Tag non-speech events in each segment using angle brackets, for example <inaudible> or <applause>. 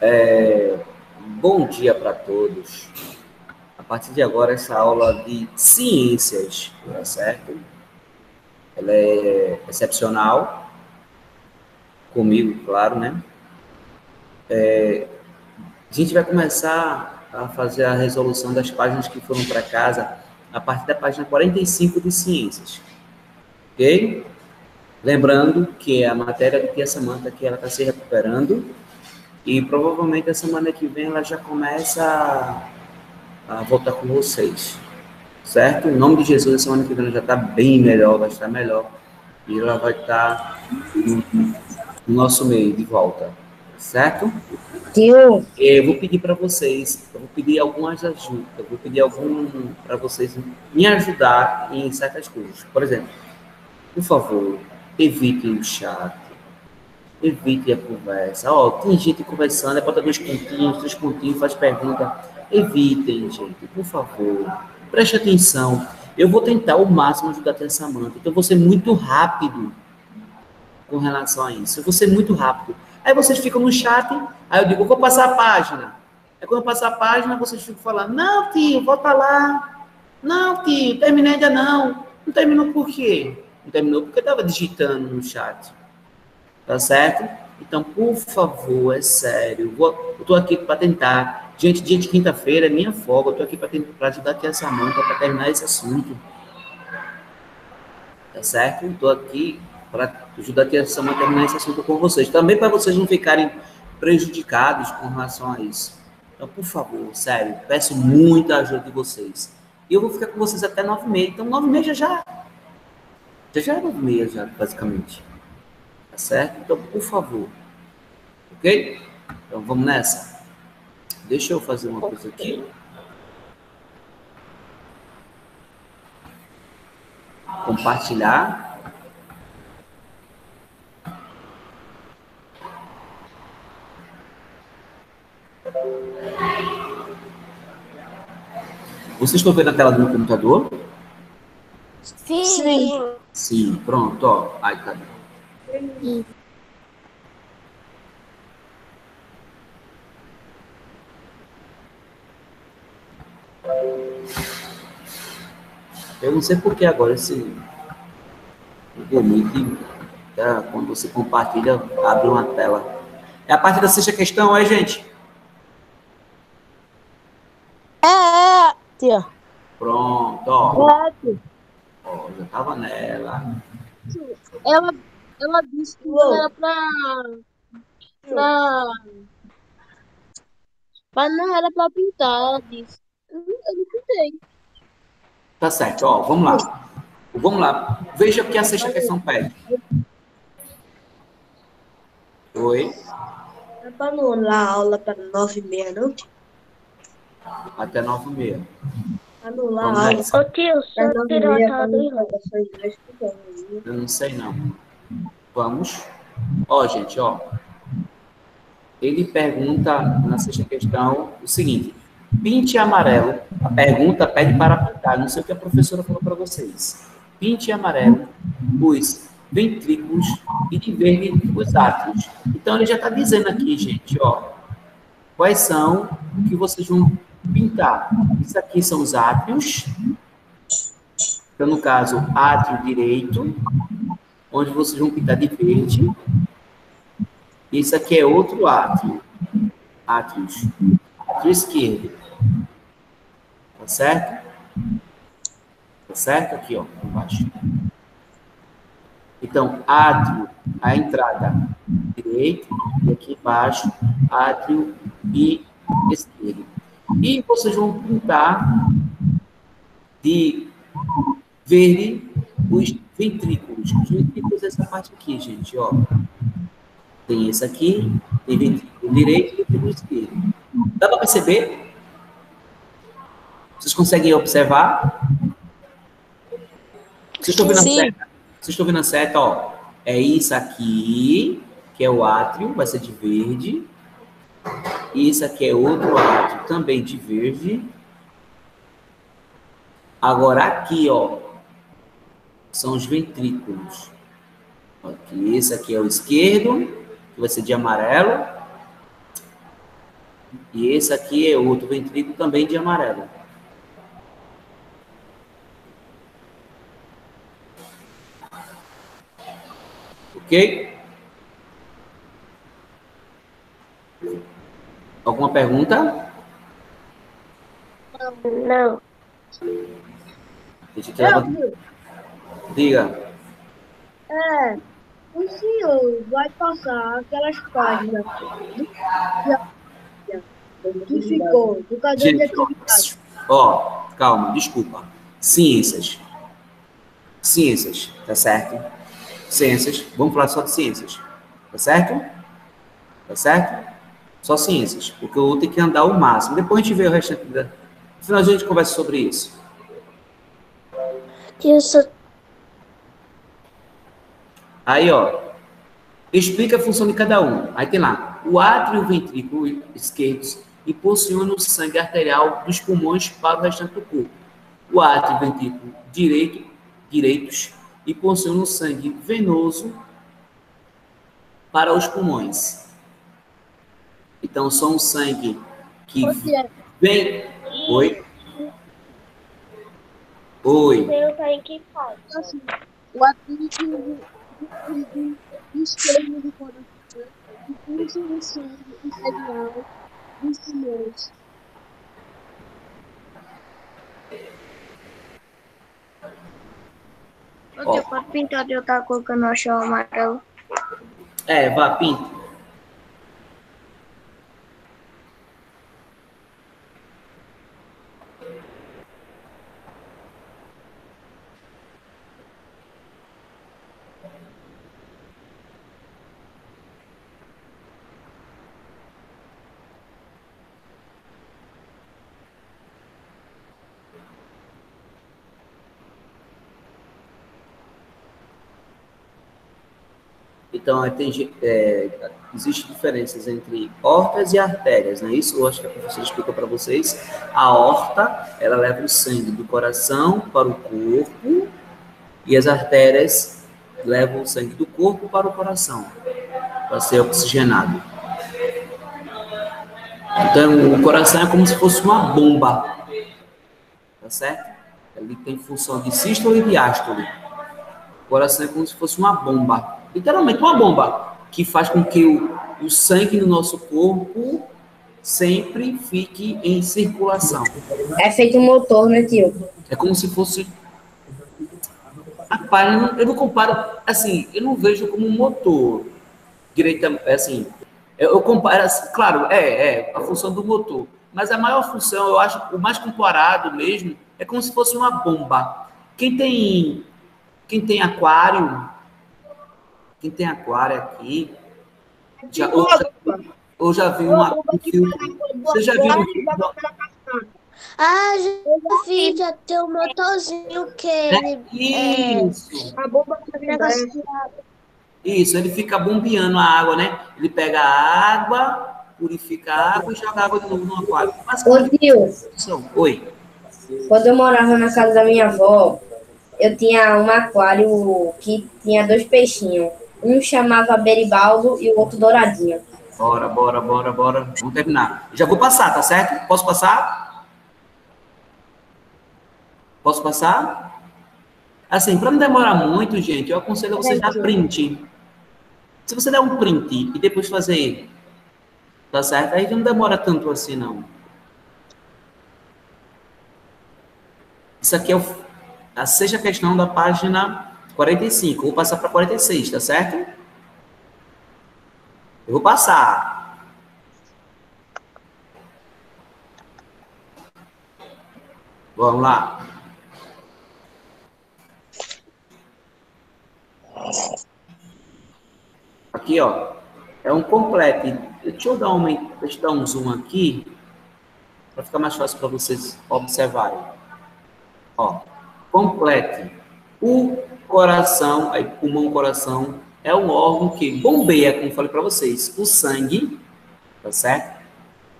É, bom dia para todos. A partir de agora, essa aula de ciências, tá certo? Ela é excepcional, comigo, claro, né? É, a gente vai começar a fazer a resolução das páginas que foram para casa a partir da página 45 de ciências. Ok? Lembrando que a matéria de Tia Samanta aqui ela está se recuperando e provavelmente a semana que vem ela já começa a, a voltar com vocês, certo? Em nome de Jesus, a semana que vem ela já está bem melhor, vai estar melhor e ela vai estar no, no nosso meio de volta, certo? Tio. Eu vou pedir para vocês, eu vou pedir algumas ajudas, eu vou pedir algum para vocês me ajudar em certas coisas. Por exemplo, por favor, evitem o chat, evitem a conversa. Ó, tem gente conversando, é bota dois pontinhos, três pontinhos, faz pergunta. Evitem, gente, por favor. Preste atenção. Eu vou tentar o máximo ajudar a Samanta. Então, eu vou ser muito rápido com relação a isso. Eu vou ser muito rápido. Aí vocês ficam no chat, aí eu digo, vou passar a página. Aí quando eu passar a página, vocês ficam falando, não, tio, volta lá. Não, tio, terminei ainda não. Não terminou por quê? Não terminou porque estava digitando no chat. Tá certo? Então, por favor, é sério. eu estou aqui para tentar. Gente, dia de quinta-feira é minha folga. Eu estou aqui para ajudar aqui essa manta para terminar esse assunto. Tá certo? Estou aqui para ajudar aqui essa manta a terminar esse assunto com vocês. Também para vocês não ficarem prejudicados com relação a isso. Então, por favor, sério, peço muita ajuda de vocês. E eu vou ficar com vocês até nove e meia. Então, nove e meia já já já era meia, já, basicamente. Tá certo? Então, por favor. Ok? Então, vamos nessa? Deixa eu fazer uma coisa aqui. Compartilhar. Vocês estão vendo a tela do meu computador? Sim. Sim. Sim, pronto, ó. Ai, cadê? Eu não sei por que agora esse Google tá, quando você compartilha, abre uma tela. É a parte da sexta questão, aí, gente? É, é, tia. Pronto, ó. É, tava nela. Ela, ela disse que não era pra. pra. Mas não era pra pintar, ela disse. Eu, eu não pintei. Tá certo, ó, vamos lá. Vamos lá. Veja o que a sexta questão pede. Oi? Dá pra anular a aula para nove e meia, não? Até nove e meia anular Ô tio, só tirar Eu não sei não. Vamos. Ó, gente, ó. Ele pergunta na sexta questão o seguinte: pinte amarelo. A pergunta pede para pintar. Não sei o que a professora falou para vocês. Pinte amarelo os ventrículos e de verde os átrios. Então ele já está dizendo aqui, gente, ó, quais são o que vocês vão pintar. Isso aqui são os átrios. Então, no caso, átrio direito, onde vocês vão pintar de verde. Isso aqui é outro átrio. Átrios. Átrio esquerdo. Tá certo? Tá certo? Aqui, ó, embaixo. Então, átrio, a entrada direito, e aqui embaixo, átrio e esquerdo. E vocês vão pintar de verde os ventrículos. Os ventrículos é essa parte aqui, gente, ó. Tem esse aqui, tem ventrículo direito e ventrículo esquerdo. Dá para perceber? Vocês conseguem observar? Vocês estão vendo a seta? Vocês estão vendo a seta, ó? É isso aqui, que é o átrio, vai ser de verde. E esse aqui é outro átrio também de verde. Agora aqui, ó, são os ventrículos. Aqui, esse aqui é o esquerdo, que vai ser de amarelo. E esse aqui é outro ventrículo também de amarelo. Ok? Alguma pergunta? Não. Deixa eu Diga. É, o senhor vai passar aquelas páginas que ficou do caderno de atividade. Ó, calma, desculpa. Ciências. Ciências, tá certo? Ciências. Vamos falar só de ciências. Tá certo? Tá certo? Só ciências. Porque eu vou ter que andar o máximo. Depois a gente vê o restante da. No final a gente conversa sobre isso. Isso. Aí, ó. Explica a função de cada um. Aí tem lá. O átrio e o ventrículo esquerdos impulsionam o sangue arterial dos pulmões para o restante do corpo. O átrio e o ventrículo direito, direitos impulsionam o sangue venoso para os pulmões. Então, são o sangue que vem. Oi? Oi. Faz. Assim, o átrio esquerdo do coração, o sangue arterial dos pulmões. Você pode pintar de outra cor que eu não achei amarelo? É, vá, pinta. Então, é, tem, é, existe diferenças entre hortas e artérias, não é isso? Eu acho que a professora explicou para vocês. A horta, ela leva o sangue do coração para o corpo e as artérias levam o sangue do corpo para o coração, para ser oxigenado. Então, o coração é como se fosse uma bomba, tá certo? Ele tem função de sístole e diástole. O coração é como se fosse uma bomba literalmente uma bomba, que faz com que o, o sangue no nosso corpo sempre fique em circulação. É feito um motor, né, tio? É como se fosse. Rapaz, eu não, eu não comparo, assim, eu não vejo como um motor direita, é assim, eu, eu comparo, assim, claro, é, é a função do motor, mas a maior função, eu acho, o mais comparado mesmo, é como se fosse uma bomba. Quem tem, quem tem aquário, quem tem aquário aqui, já, ou, já, ou já viu uma, um filtro. Você já viu um? Ah, já vi, já tem um motorzinho que ele. É, isso. É, a bomba Isso, ele fica bombeando a água, né? Ele pega a água, purifica a água e joga água de novo no aquário. Ô, tio. Oi. Quando eu morava na casa da minha avó, eu tinha um aquário que tinha dois peixinhos. Um chamava Beribaldo e o outro Douradinho. Bora, bora, bora, bora. Vamos terminar. Já vou passar, tá certo? Posso passar? Posso passar? Assim, para não demorar muito, gente, eu aconselho você dar print. Se você der um print e depois fazer, tá certo? Aí não demora tanto assim, não. Isso aqui é o, a sexta questão da página 45. Vou passar para 46, tá certo? Eu vou passar. Vamos lá. Aqui, ó. É um completo. Deixa eu dar, uma, deixa eu dar um zoom aqui. Para ficar mais fácil para vocês observarem. Ó. Complete. O Coração, aí pulmão, coração, é um órgão que bombeia, como falei para vocês, o sangue, tá certo?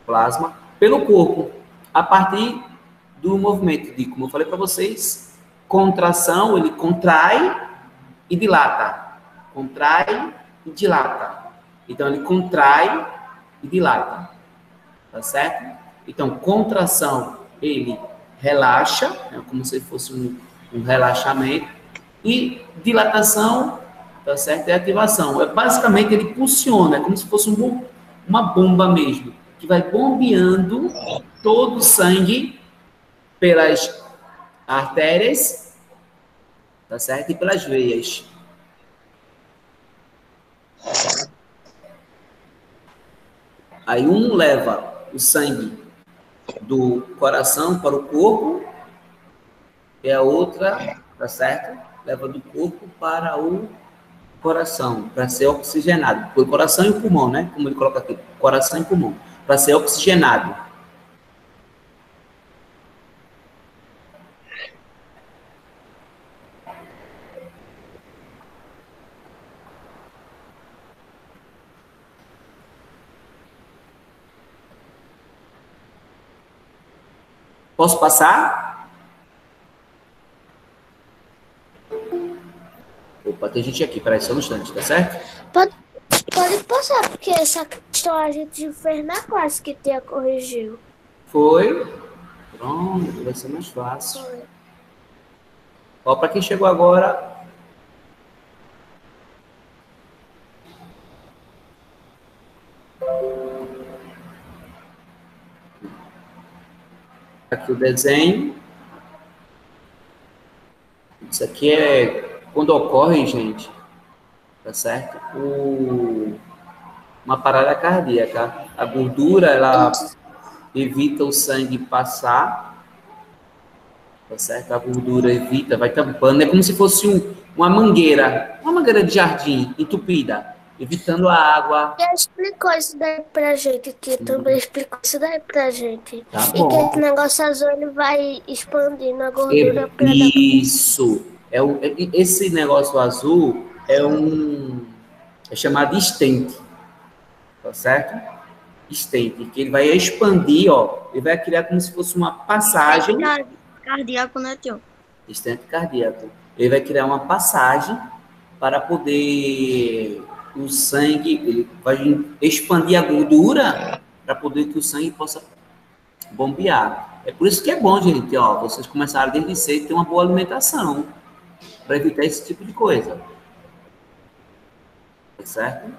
Plasma, pelo corpo, a partir do movimento de, como eu falei para vocês, contração, ele contrai e dilata. Contrai e dilata. Então, ele contrai e dilata. Tá certo? Então, contração, ele relaxa, é como se fosse um, um relaxamento. E dilatação, tá certo? É ativação. É, basicamente, ele funciona, é como se fosse um, uma bomba mesmo, que vai bombeando todo o sangue pelas artérias, tá certo? E pelas veias. Aí um leva o sangue do coração para o corpo e a outra, tá certo? Leva do corpo para o coração, para ser oxigenado. O coração e pulmão, né? Como ele coloca aqui, coração e pulmão, para ser oxigenado. Posso passar? Opa, tem gente aqui, peraí, só um instante, tá certo? Pode, pode passar, porque essa questão a gente fez na classe que Tia corrigiu. Foi? Pronto, vai ser mais fácil. Foi. Ó, para quem chegou agora, Aqui o desenho. Isso aqui é quando ocorre, gente, tá certo? O, uma parada cardíaca. A gordura, ela evita o sangue passar, tá certo? A gordura evita, vai tampando. É como se fosse um, uma mangueira, uma mangueira de jardim entupida evitando a água. Já explicou isso daí pra gente, que também explicou isso daí pra gente. Tá e que esse negócio azul ele vai expandindo a gordura. É, isso. É é, esse negócio azul é um. É chamado estente. Tá certo? Estente. Que ele vai expandir, ó. Ele vai criar como se fosse uma passagem. Cardíaco, né, tio? Estente cardíaco. Ele vai criar uma passagem para poder o sangue ele vai expandir a gordura para poder que o sangue possa bombear. É por isso que é bom, gente, ó, vocês começaram desde cedo ter uma boa alimentação para evitar esse tipo de coisa. Tá certo?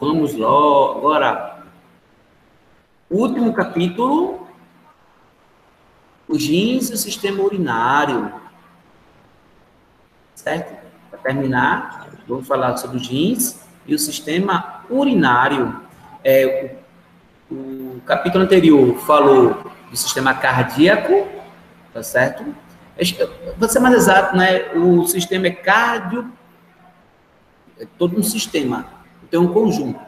Vamos lá, agora. Último capítulo os rins e o sistema urinário. Certo? Para terminar, vamos falar sobre os rins e o sistema urinário. É, o, o capítulo anterior falou do sistema cardíaco, tá certo? Vou ser mais exato, né? O sistema é cardio, é todo um sistema, tem um conjunto.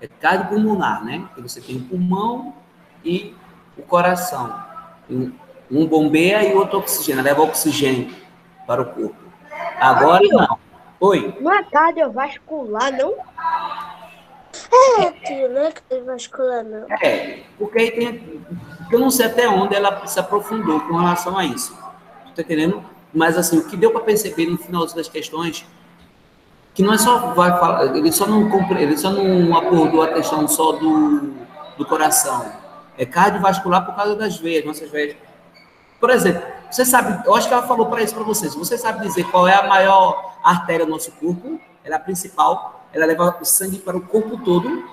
É cardiopulmonar, né? Você tem o pulmão e o coração. Um bombeia e o outro oxigena, leva oxigênio para o corpo. Agora não. Oi? Não é cardiovascular, não? É, é não. É, porque aí tem. Eu não sei até onde ela se aprofundou com relação a isso. Tá entendendo? Mas assim, o que deu para perceber no final das questões que não é só vai falar, ele só não ele só não abordou a questão só do, do coração. É cardiovascular por causa das veias, nossas veias por exemplo, você sabe, eu acho que ela falou para isso para vocês. Você sabe dizer qual é a maior artéria do nosso corpo? Ela é a principal. Ela leva o sangue para o corpo todo.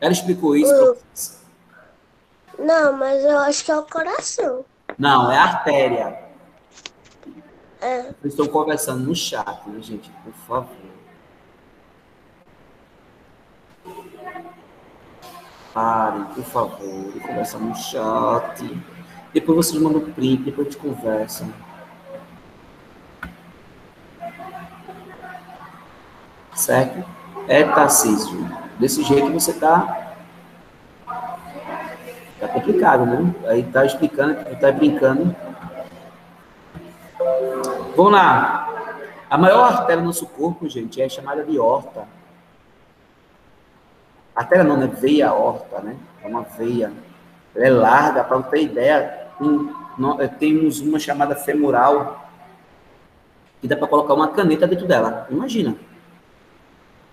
Ela explicou isso para vocês? Não, mas eu acho que é o coração. Não, é a artéria. É. Estão conversando no chat, né, gente? Por favor. Parem, por favor, conversa no chat. Depois vocês mandam print, depois a gente conversa. Certo? É, Tarcísio. Desse jeito você tá. Tá complicado, né? Aí tá explicando, tá brincando. Vamos lá. A maior artéria do nosso corpo, gente, é chamada de horta. Artéria não, né? Veia horta, né? É uma veia. Ela é larga, para ter ideia, nós temos uma chamada femoral, que dá para colocar uma caneta dentro dela. Imagina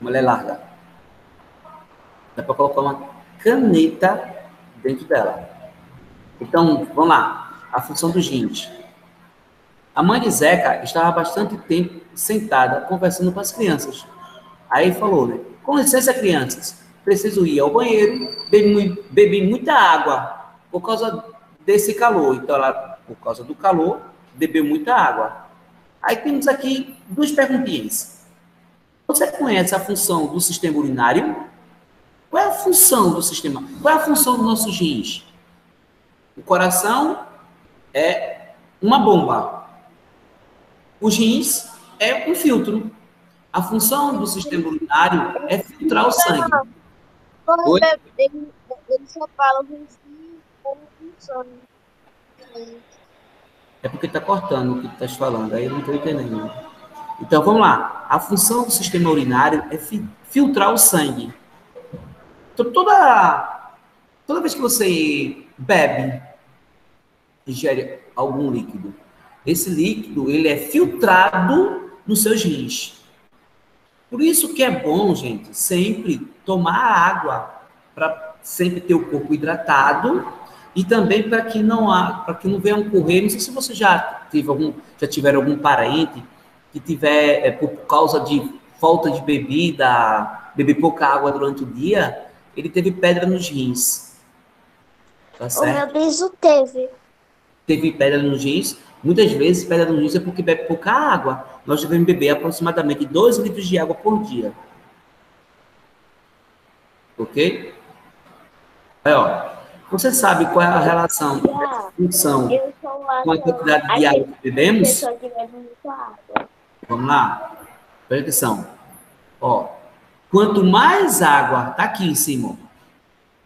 é larga. Dá para colocar uma caneta dentro dela. Então, vamos lá. A função dos rins. A mãe de Zeca estava bastante tempo sentada conversando com as crianças. Aí falou, né? Com licença, crianças, preciso ir ao banheiro, bebi, bebi muita água por causa desse calor. Então, ela, por causa do calor, bebeu muita água. Aí temos aqui duas perguntinhas. Você conhece a função do sistema urinário? Qual é a função do sistema? Qual é a função dos nossos rins? O coração é uma bomba. Os rins é um filtro. A função do sistema urinário é filtrar o sangue. Oi? Ele, ele só fala como funciona. É porque está cortando o que tu estás falando, aí eu não estou entendendo. Então, vamos lá. A função do sistema urinário é fi filtrar o sangue. Então, toda, toda vez que você bebe, ingere algum líquido, esse líquido ele é filtrado nos seus rins. Por isso que é bom, gente, sempre tomar água para sempre ter o corpo hidratado e também para que não há, para que não venha ocorrer, não sei se você já teve algum, já tiver algum parente que tiver é, por causa de falta de bebida, beber pouca água durante o dia, ele teve pedra nos rins. Tá certo? O meu biso teve. Teve pedra nos rins. Muitas vezes, pedra nos rins é porque bebe pouca água. Nós devemos beber aproximadamente 2 litros de água por dia. Ok? Aí, ó. Você sabe qual é a relação, a função com a quantidade de água que bebemos? Vamos lá? Atenção. Ó, quanto mais água, tá aqui em cima,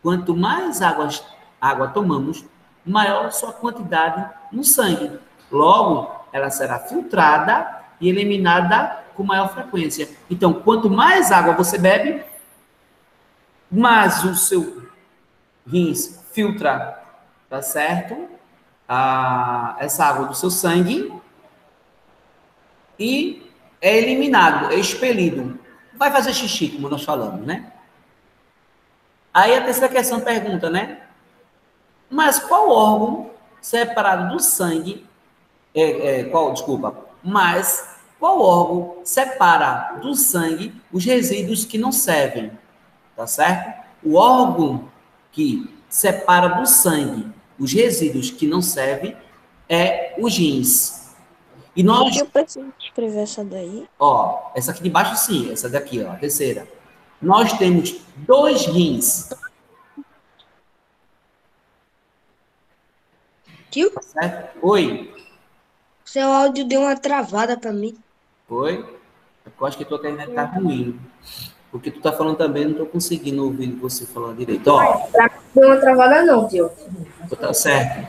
quanto mais água, água tomamos, maior sua quantidade no sangue. Logo, ela será filtrada e eliminada com maior frequência. Então, quanto mais água você bebe, mais o seu rins filtra, tá certo? A, essa água do seu sangue e é eliminado, é expelido. Vai fazer xixi, como nós falamos, né? Aí a terceira questão pergunta, né? Mas qual órgão separado do sangue, é, é, qual, desculpa, mas qual órgão separa do sangue os resíduos que não servem? Tá certo? O órgão que separa do sangue os resíduos que não servem é os rins. E nós. Eu preciso escrever essa daí. Ó, essa aqui de baixo sim, essa daqui, ó, a terceira. Nós temos dois rins. Tio? Certo? Oi. Seu áudio deu uma travada para mim. Oi? Eu acho que tua internet tá ruim. Porque tu tá falando também, não tô conseguindo ouvir você falando direito. Ó. Deu uma travada não, tio. Tá certo.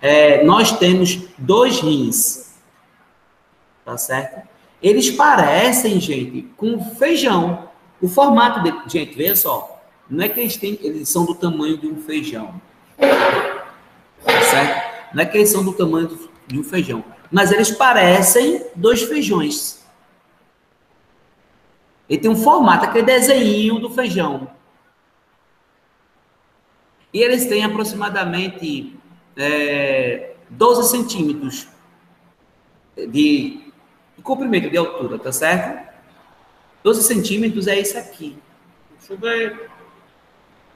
É, nós temos dois rins. Tá certo? Eles parecem, gente, com feijão. O formato de, gente, veja só. Não é que eles têm, eles são do tamanho de um feijão. Tá certo? Não é que eles são do tamanho de um feijão, mas eles parecem dois feijões. Ele tem um formato, aquele desenho do feijão. E eles têm aproximadamente é, 12 centímetros de, de comprimento, de altura, tá certo? 12 centímetros é isso aqui. Deixa eu ver.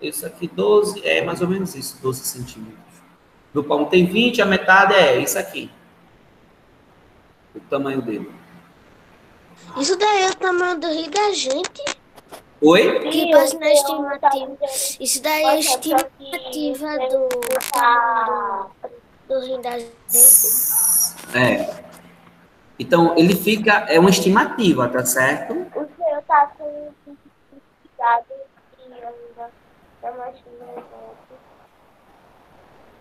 Esse aqui, 12, é mais ou menos isso, 12 centímetros. Meu palmo tem 20, a metade é isso aqui. O tamanho dele. Isso daí é o tamanho do rio da gente. Oi? Que passa na estimativa. Isso daí é a estimativa do tamanho do, do rio da gente. É. Então, ele fica, é uma estimativa, tá certo? O seu tá com cuidado e ainda tá mais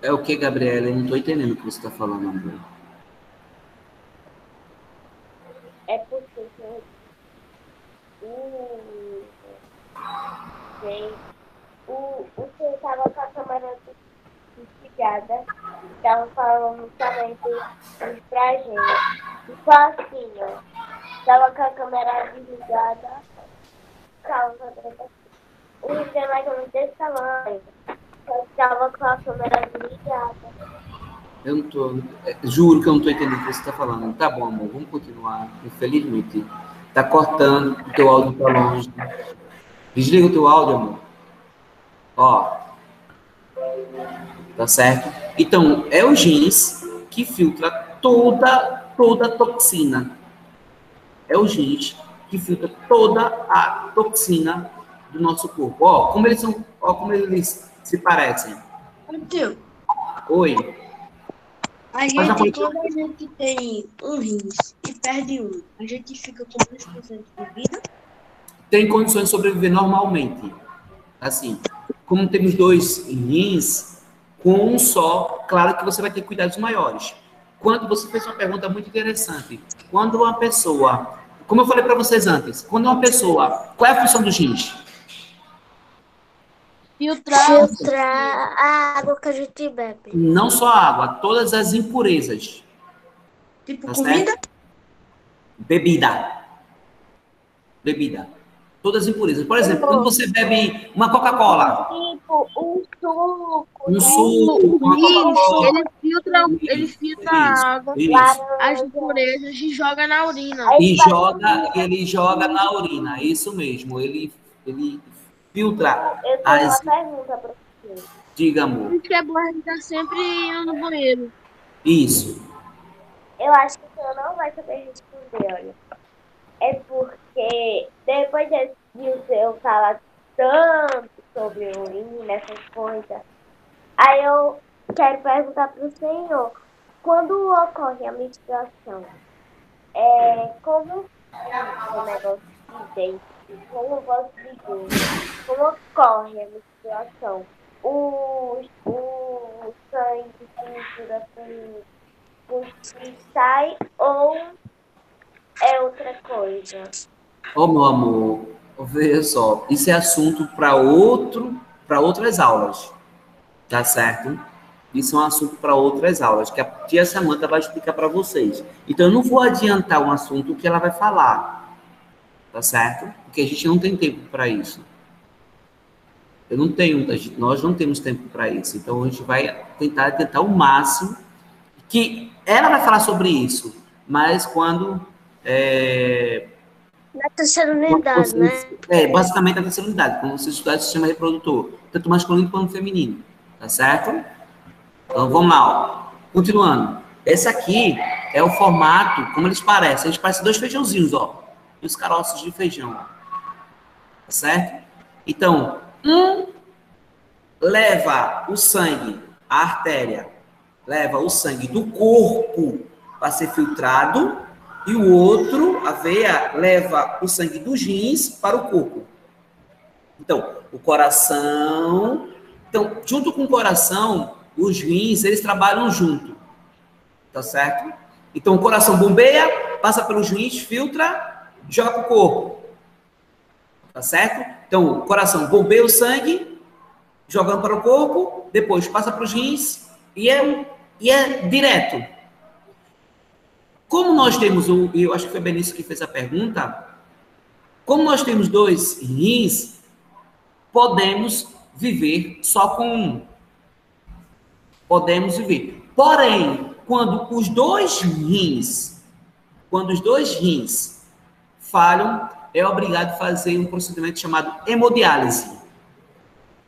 É o que, Gabriela? Eu não tô entendendo o que você tá falando, André. É porque o, o, o senhor tava com a câmera desligada estavam falando somente isso pra gente. Tipo assim, ó. Com a câmera desligada. Calma, o vídeo é mais ou menos desse tamanho. Eu tava com a câmera desligada. Eu não tô. é, Juro que eu não tô entendendo o que você tá falando. Tá bom, amor, vamos continuar. Infelizmente. Tá cortando, o teu áudio tá longe. Desliga o teu áudio, amor. Ó. Tá certo? Então, é o jeans que filtra toda, toda a toxina. É o jeans que filtra toda a toxina do nosso corpo. Ó, como eles são, ó, como eles se parecem. Tio, Oi. a gente, a quando a gente tem um rins e perde um, a gente fica com 2% de vida. tem condições de sobreviver normalmente. Assim, como temos dois rins, com um só, claro que você vai ter cuidados maiores. Quando você fez uma pergunta muito interessante, quando uma pessoa, como eu falei para vocês antes, quando uma pessoa, qual é a função dos rins? Filtrar. Filtrar a água que a gente bebe. Não só a água, todas as impurezas, Tipo Tá comida. bebida, bebida, todas as impurezas. Por exemplo, quando você bebe uma Coca-Cola, Tipo, um suco. um né? suco, uma Coca-Cola, Ele filtra, ele filtra a água, isso. as impurezas e joga na urina. E joga, ele joga na urina, isso mesmo. Ele, ele filtra Eu tenho as. uma pergunta pra você. Diga, amor. Por isso que é bom estar sempre indo no banheiro. Isso. Eu acho que o senhor não vai saber responder, olha. É porque depois de o senhor falar tanto sobre urina, essas coisas, aí eu quero perguntar para o senhor, quando ocorre a menstruação, é, como fica o negócio de dentro? Como eu posso dizer? Como ocorre a menstruação? O, o sangue mistura com o sai ou é outra coisa? Ô, meu amor, veja só, isso é assunto para outro, para outras aulas, tá certo? Isso é um assunto para outras aulas, que a tia Samanta vai explicar para vocês. Então, eu não vou adiantar um assunto que ela vai falar, tá certo? Porque a gente não tem tempo para isso. Eu não tenho, gente- nós não temos tempo para isso. Então, a gente vai tentar tentar o máximo que ela vai falar sobre isso, mas quando é, Na terceira unidade, você- né? É, basicamente a terceira unidade, quando você estudar o sistema reprodutor, tanto masculino quanto feminino, tá certo? Então vamos lá, ó. continuando. Esse aqui é o formato, como eles parecem, eles parecem dois feijãozinhos, ó, e os caroços de feijão, ó. tá certo? Então, um leva o sangue, a artéria, leva o sangue do corpo para ser filtrado, e o outro, a veia, leva o sangue dos rins para o corpo. Então, o coração. Então, junto com o coração, os rins, eles trabalham junto. Tá certo? Então, o coração bombeia, passa pelos rins, filtra, joga para o corpo. Tá certo? Então, o coração bombeia o sangue, jogando para o corpo, depois passa para os rins e é, e é direto. Como nós temos, o, eu acho que foi Benício que fez a pergunta, como nós temos dois rins, podemos viver só com um. Podemos viver. Porém, quando os dois rins, quando os dois rins falham, é obrigado a fazer um procedimento chamado hemodiálise,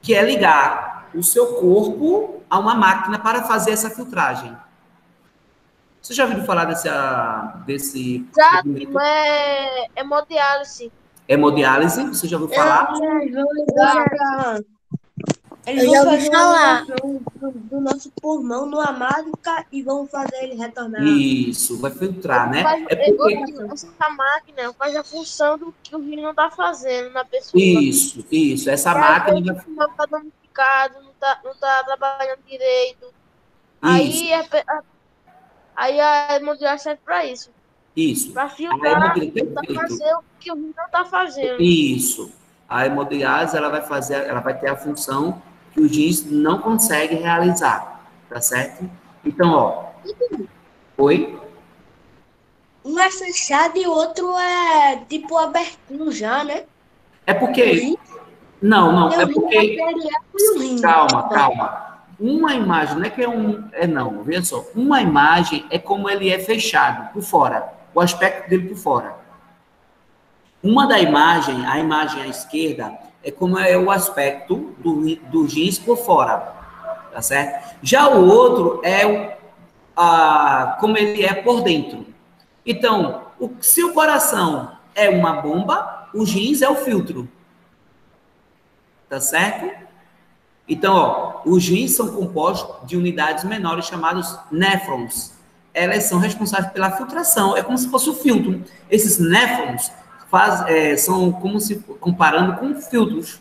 que é ligar o seu corpo a uma máquina para fazer essa filtragem. Você já ouviu falar dessa, desse Exato, procedimento? é hemodiálise. hemodiálise? Você já ouviu falar? Pra... Eles Eu vão já fazer falar. do, do nosso pulmão numa mágica e vão fazer ele retornar. Isso, vai filtrar, né? Faz- É porque Essa máquina faz a função do que o rim não tá fazendo na pessoa. isso, isso, essa E às máquina vezes vai o pulmão tá danificado, não tá, não tá trabalhando direito. isso, Aí a, a- aí a hemodiálise serve pra isso. isso. Pra A filtrar perfeito. fazer o que o rim não tá fazendo. Isso. A hemodiálise ela vai fazer, ela vai ter a função que o jeans não consegue realizar, tá certo? Então, ó. Oi? Um é fechado e o outro é tipo abertinho já, né? É porque. Não, não, é porque. Calma, calma. Uma imagem não é que é um. É não, veja só. Uma imagem é como ele é fechado por fora. O aspecto dele por fora. Uma da imagem, a imagem à esquerda, é como é o aspecto do, do rins por fora. Tá certo? Já o outro é o, a, como ele é por dentro. Então, o, se o coração é uma bomba, o rins é o filtro. Tá certo? Então, ó, os rins são compostos de unidades menores chamadas néfrons. Elas são responsáveis pela filtração. É como se fosse o filtro. Esses néfrons faz, é, são como se comparando com filtros.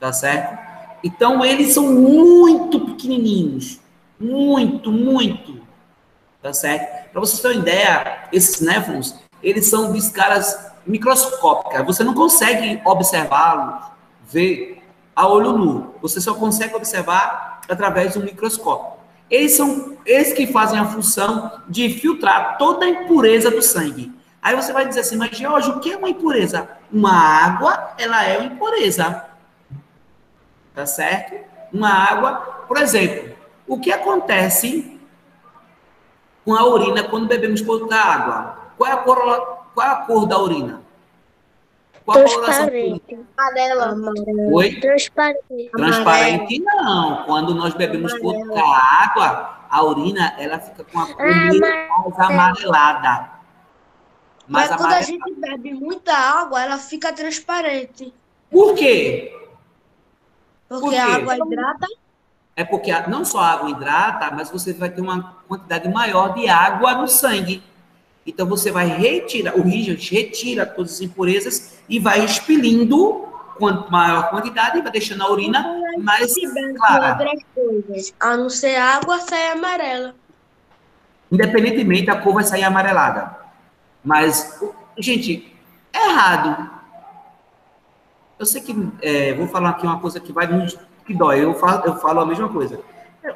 Tá certo? Então, eles são muito pequenininhos. Muito, muito. Tá certo? Para vocês terem uma ideia, esses néfrons, eles são de escalas microscópicas. Você não consegue observá-los, ver a olho nu. Você só consegue observar através do microscópio. Eles são eles que fazem a função de filtrar toda a impureza do sangue. Aí você vai dizer assim, mas George, o que é uma impureza? Uma água, ela é uma impureza. Tá certo? Uma água, por exemplo, o que acontece com a urina quando bebemos pouca água? Qual é a cor, qual é a cor da urina? Qual a coloração? Transparente. Amarela. Oi? Transparente. Transparente não. Quando nós bebemos pouca água, a urina ela fica com a cor Ah, mais amarelada. Mas Mais quando a gente bebe muita água, ela fica transparente. Por quê? Porque Por quê? a água hidrata. É porque não só a água hidrata, mas você vai ter uma quantidade maior de água no sangue. Então você vai retirar, o rígido retira todas as impurezas e vai expelindo quanto maior a quantidade e vai deixando a urina mais clara. outras coisas. A não ser água, sai amarela. Independentemente, a cor vai sair amarelada. Mas, gente, é errado. Eu sei que é, vou falar aqui uma coisa que vai que dói. Eu falo, eu falo a mesma coisa.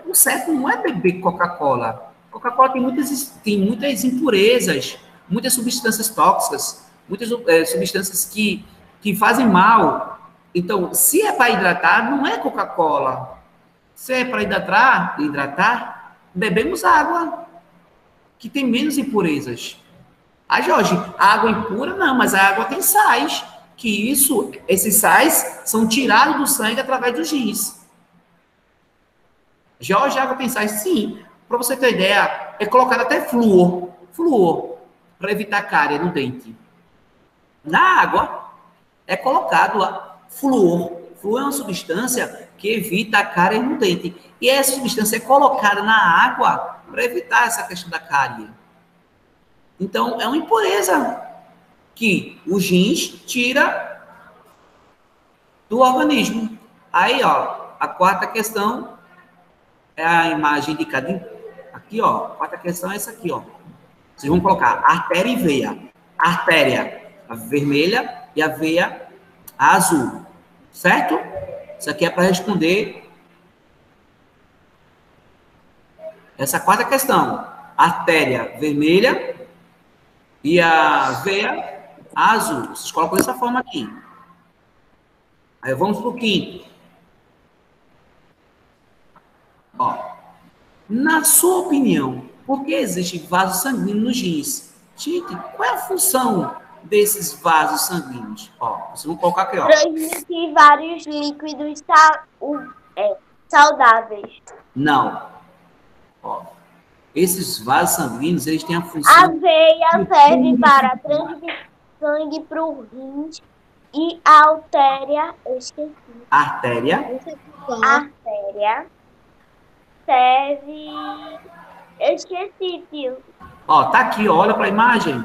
O certo não é beber Coca-Cola. Coca-Cola tem muitas, tem muitas impurezas, muitas substâncias tóxicas, muitas é, substâncias que, que fazem mal. Então, se é para hidratar, não é Coca-Cola. Se é para hidratar, hidratar, bebemos água que tem menos impurezas. Ah, Jorge, a água impura não, mas a água tem sais, que isso, esses sais são tirados do sangue através dos rins. Jorge, a água tem sais? Sim. Para você ter ideia, é colocado até flúor, flúor, para evitar cárie no dente. Na água é colocado flúor. Flúor é uma substância que evita a cárie no dente. E essa substância é colocada na água para evitar essa questão da cárie. Então, é uma impureza que os rins tira do organismo. Aí, ó, a quarta questão é a imagem indicada em- aqui, ó. A quarta questão é essa aqui, ó. Vocês vão colocar artéria e veia. Artéria a vermelha e a veia a azul. Certo? Isso aqui é para responder essa quarta questão. Artéria vermelha e a veia azul. Vocês colocam dessa forma aqui. Aí vamos para o quinto. Ó, na sua opinião, por que existe vaso sanguíneo nos rins? Gente, qual é a função desses vasos sanguíneos? Ó, vocês vão colocar aqui, ó. Transmitir vários líquidos é, saudáveis. Não. Ó, esses vasos sanguíneos, eles têm a A função... veia serve para transmitir sangue para o rins e a artéria, eu esqueci, artéria, a artéria serve, eu esqueci, tio. Ó, tá aqui, ó, olha para a imagem.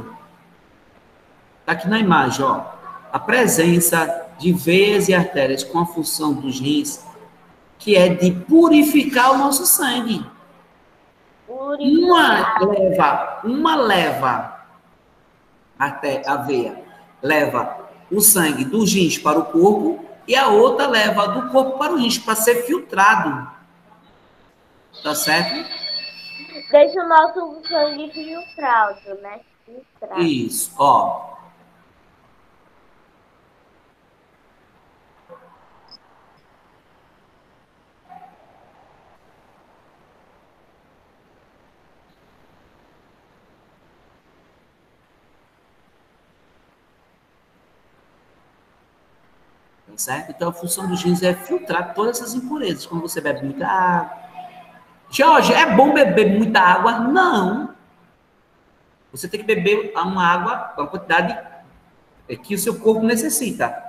Tá aqui na imagem, ó. A presença de veias e artérias com a função dos rins, que é de purificar o nosso sangue. Uma leva, uma leva até a veia, leva o sangue dos rins para o corpo e a outra leva do corpo para o rins para ser filtrado. Tá certo? deixa o nosso sangue filtrado, né? Filtrado. Isso, ó. Tá certo? Então, a função dos rins é filtrar todas essas impurezas. Quando você bebe muita água. Jorge, é bom beber muita água? Não. Você tem que beber uma água, uma quantidade que o seu corpo necessita.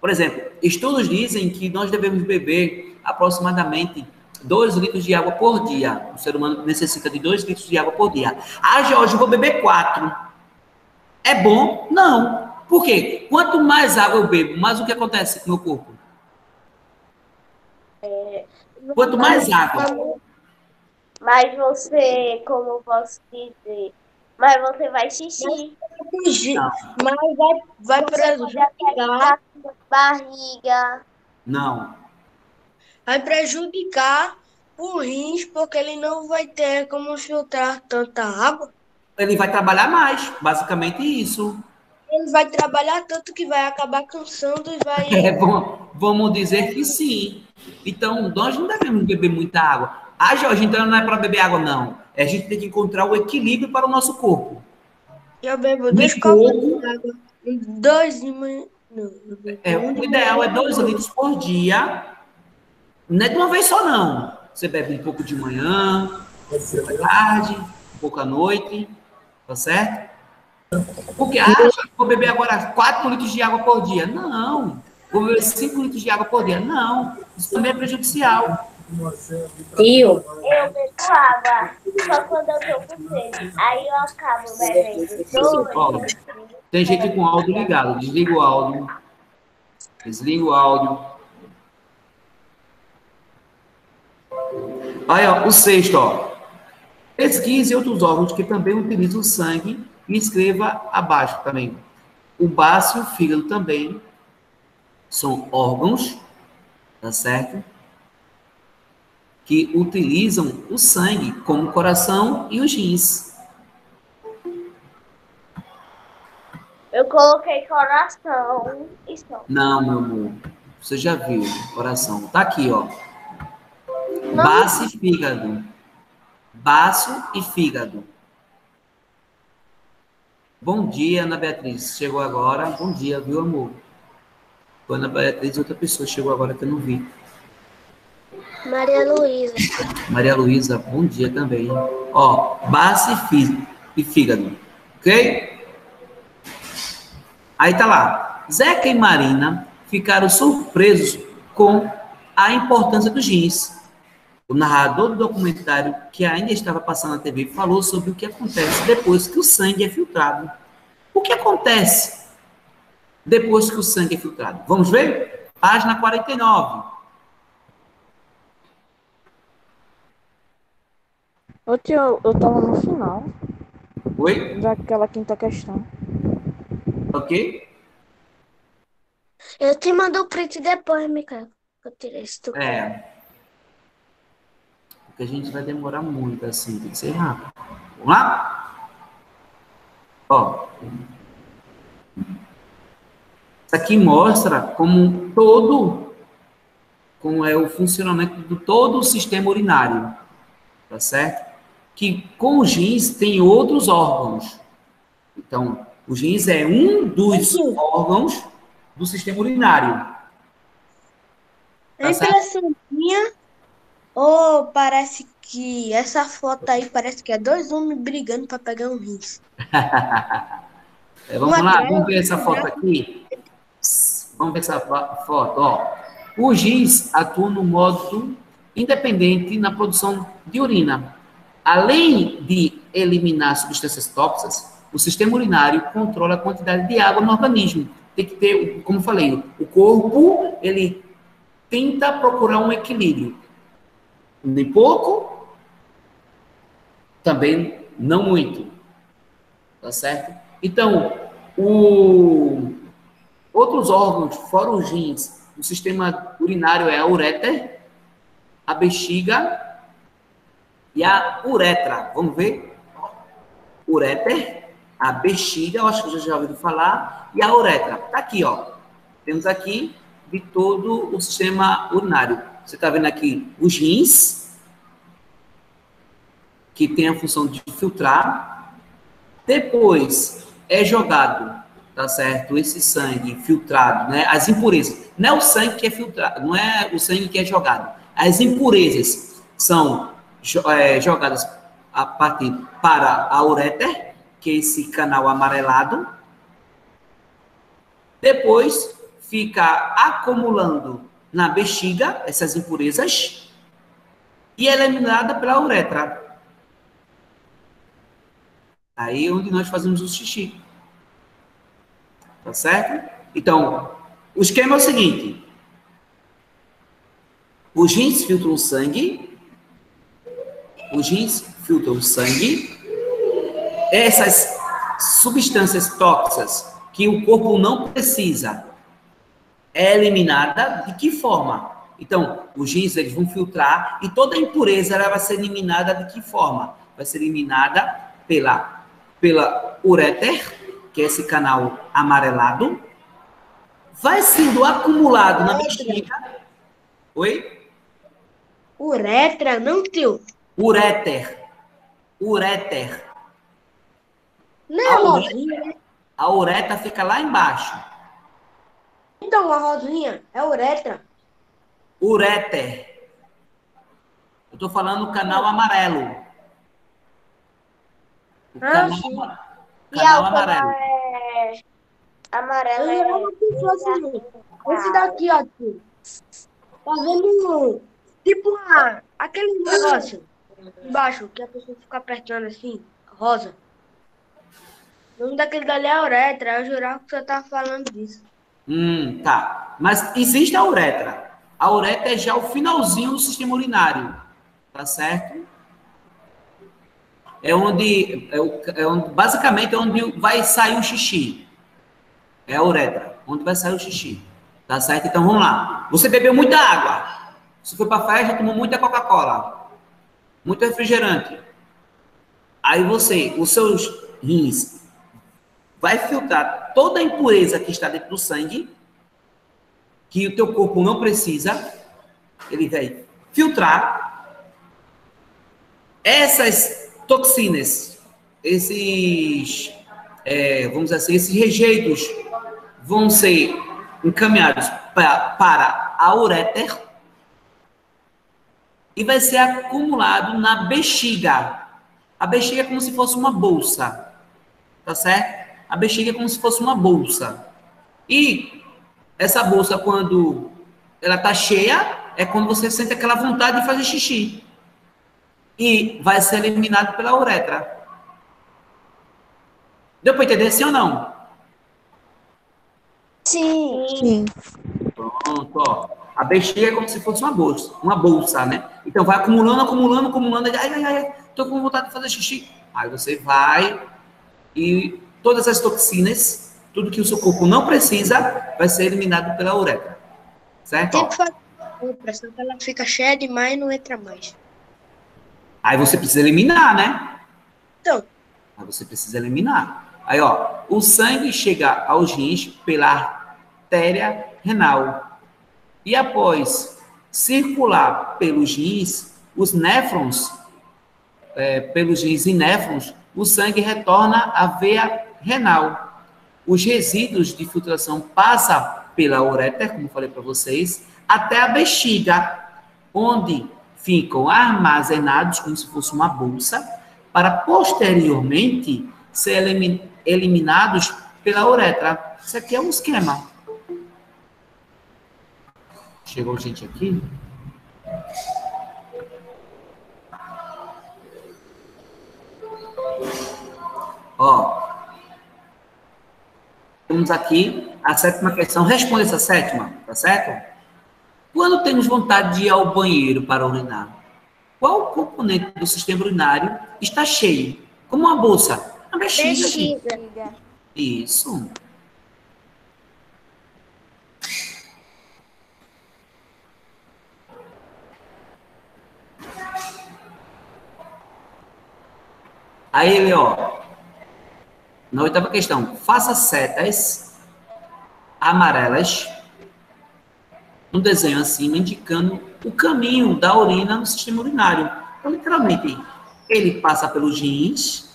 Por exemplo, estudos dizem que nós devemos beber aproximadamente 2 litros de água por dia. O ser humano necessita de 2 litros de água por dia. Ah, Jorge, vou beber 4. É bom? Não. Por quê? Quanto mais água eu bebo, mais o que acontece com o meu corpo? Quanto mais água. Mas você, como eu posso dizer, mas você vai xixi. Não. Mas vai, vai prejudicar, Barriga. Não. vai prejudicar o rins, porque ele não vai ter como filtrar tanta água. Ele vai trabalhar mais. Basicamente isso. Ele vai trabalhar tanto que vai acabar cansando e vai. <laughs> É, bom, vamos dizer que sim. Então, nós não devemos beber muita água. Ah, Jorge, então não é para beber água, não. É, a gente tem que encontrar o equilíbrio para o nosso corpo. Eu bebo dois copos de água. Dois de manhã. Não, É, o de ideal é. 2 litros por dia. Não é de uma vez só, não. Você bebe um pouco de manhã, um pouco à tarde, um pouco à noite, tá certo? Porque, ah, vou beber agora 4 litros de água por dia. Não. Vou beber 5 litros de água por dia. Não. Isso também é prejudicial. Tio, Eu bebo água só quando eu tô com sede. Aí eu acabo bebendo tem gente com áudio ligado. Desliga o áudio. Desliga o áudio. Aí, ó, o sexto, ó. Pesquise outros órgãos que também utilizam o sangue e escreva abaixo também. O baço e o fígado também são órgãos, tá certo? Que utilizam o sangue, como o coração e os rins. Eu coloquei coração e só. Não, meu amor. Você já viu, coração. Tá aqui, ó. Baço e fígado. Baço e fígado. Bom dia, Ana Beatriz. Chegou agora. Bom dia, viu, amor? Foi Ana Beatriz outra pessoa chegou agora que eu não vi. Maria Luísa. Maria Luísa, bom dia também. Ó, baço e fí- e fígado. Ok? Aí tá lá. Zeca e Marina ficaram surpresos com a importância dos rins. O narrador do documentário, que ainda estava passando na TV, falou sobre o que acontece depois que o sangue é filtrado. O que acontece depois que o sangue é filtrado? Vamos ver? Página 49. Ô tio, eu tava no final Oi? daquela quinta questão. Ok? Eu te mando o print depois, Micael. Eu tirei isso tudo. É. Porque a gente vai demorar muito assim, tem que ser rápido. Vamos lá? Ó. Isso aqui mostra como todo, como é o funcionamento do todo o sistema urinário, tá certo? Que com os rins tem outros órgãos. Então, os rins é um dos órgãos do sistema urinário. É Tá certo? impressão minha? Ou parece que essa foto aí parece que é dois homens brigando pra pegar um rins? <laughs> É, vamos Uma lá, grande vamos ver essa foto aqui. Vamos ver essa fo- foto. Ó. Os rins atuam no modo independente na produção de urina. Além de eliminar substâncias tóxicas, o sistema urinário controla a quantidade de água no organismo. Tem que ter, como falei, o corpo ele tenta procurar um equilíbrio. Nem pouco, também não muito. Tá certo? Então, o... outros órgãos, fora os rins, o sistema urinário é a ureter, a bexiga e a uretra. Vamos ver? Ureter, a bexiga, eu acho que você já ouviu falar, e a uretra. Tá aqui, ó. Temos aqui de todo o sistema urinário. Você está vendo aqui os rins, que tem a função de filtrar. Depois é jogado, tá certo? Esse sangue filtrado, né? As impurezas. Não é o sangue que é filtrado, não é o sangue que é jogado. As impurezas são é, jogadas a partir para a ureter, que é esse canal amarelado. Depois fica acumulando na bexiga essas impurezas e é eliminada pela uretra. Aí é onde nós fazemos o xixi. Tá certo? Então, o esquema é o seguinte: os rins filtram sangue, os rins filtram sangue, essas substâncias tóxicas que o corpo não precisa é eliminada de que forma? Então, os rins eles vão filtrar e toda a impureza ela vai ser eliminada de que forma? Vai ser eliminada pela, pela ureter, que é esse canal amarelado, vai sendo acumulado na bexiga. Oi? Uretra, não, tio? Ureter. Ureter. Não A né? A uretra fica lá embaixo. Então, a rosinha é uretra. Ureter. Eu tô falando canal amarelo. O Ah, canal, sim. E canal a amarelo. é amarelo Eu é jurava que fosse esse daqui, ó, tio. Tá vendo? Tipo, a, aquele negócio embaixo, que a pessoa fica apertando assim, rosa. O nome daquele dali é uretra. Eu jurava que você tava falando disso. Hum, tá. Mas existe a uretra. A uretra é já o finalzinho do sistema urinário. Tá certo? É onde, é é onde basicamente é onde vai sair o xixi. É a uretra, onde vai sair o xixi. Tá certo? Então vamos lá. Você bebeu muita água. Você foi para festa, tomou muita Coca-Cola. Muito refrigerante. Aí você, os seus rins vai filtrar toda a impureza que está dentro do sangue, que o teu corpo não precisa, ele vai filtrar essas toxinas, esses, é, vamos assim, esses rejeitos vão ser encaminhados pra, para a ureter e vai ser acumulado na bexiga. A bexiga é como se fosse uma bolsa, tá certo? A bexiga é como se fosse uma bolsa. E essa bolsa, quando ela tá cheia, é quando você sente aquela vontade de fazer xixi. E vai ser eliminado pela uretra. Deu para entender sim ou não? Sim. Sim. Pronto, ó. A bexiga é como se fosse uma bolsa, uma bolsa, né? Então vai acumulando, acumulando, acumulando. Ai, ai, ai, tô com vontade de fazer xixi. Aí você vai e todas as toxinas, tudo que o seu corpo não precisa, vai ser eliminado pela uretra. Certo? Tem que fazer a pressão que ela fica cheia demais e não entra mais. Aí você precisa eliminar, né? Então. Aí você precisa eliminar. Aí, ó, o sangue chega aos rins pela artéria renal. E após circular pelos rins, os néfrons, é, pelos rins e néfrons, o sangue retorna à veia renal. Os resíduos de filtração passam pela ureter, como falei para vocês, até a bexiga, onde ficam armazenados como se fosse uma bolsa, para posteriormente ser elimin- eliminados pela uretra. Isso aqui é um esquema. Chegou gente aqui? Temos aqui a sétima questão. Responde essa sétima, tá certo? Quando temos vontade de ir ao banheiro para urinar, qual componente do sistema urinário está cheio? Como uma bolsa. A bexiga. Bexiga. Isso. Aí ele, ó, na oitava questão, faça setas amarelas no desenho acima, indicando o caminho da urina no sistema urinário. Então, literalmente, ele passa pelos rins,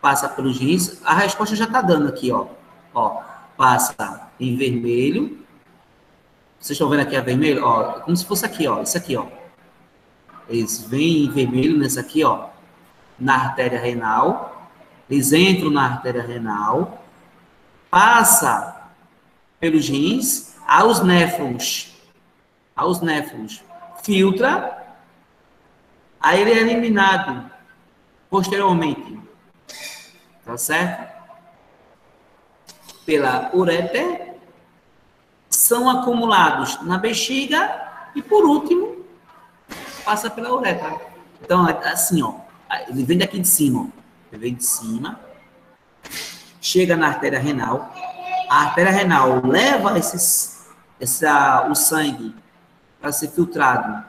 passa pelos rins, a resposta já está dando aqui, ó. ó. Passa em vermelho. Vocês estão vendo aqui a vermelho? Ó, como se fosse aqui, ó. Isso aqui, ó. Eles vêm em vermelho nessa aqui, ó. Na artéria renal. Eles entram na artéria renal. Passa pelos rins aos néfrons. Aos néfrons. Filtra. Aí ele é eliminado posteriormente tá certo? Pela ureter, são acumulados na bexiga e, por último, passa pela uretra. Então, é assim, ó, ele vem daqui de cima, ó, vem de cima, chega na artéria renal, a artéria renal leva esses, essa, o sangue para ser filtrado,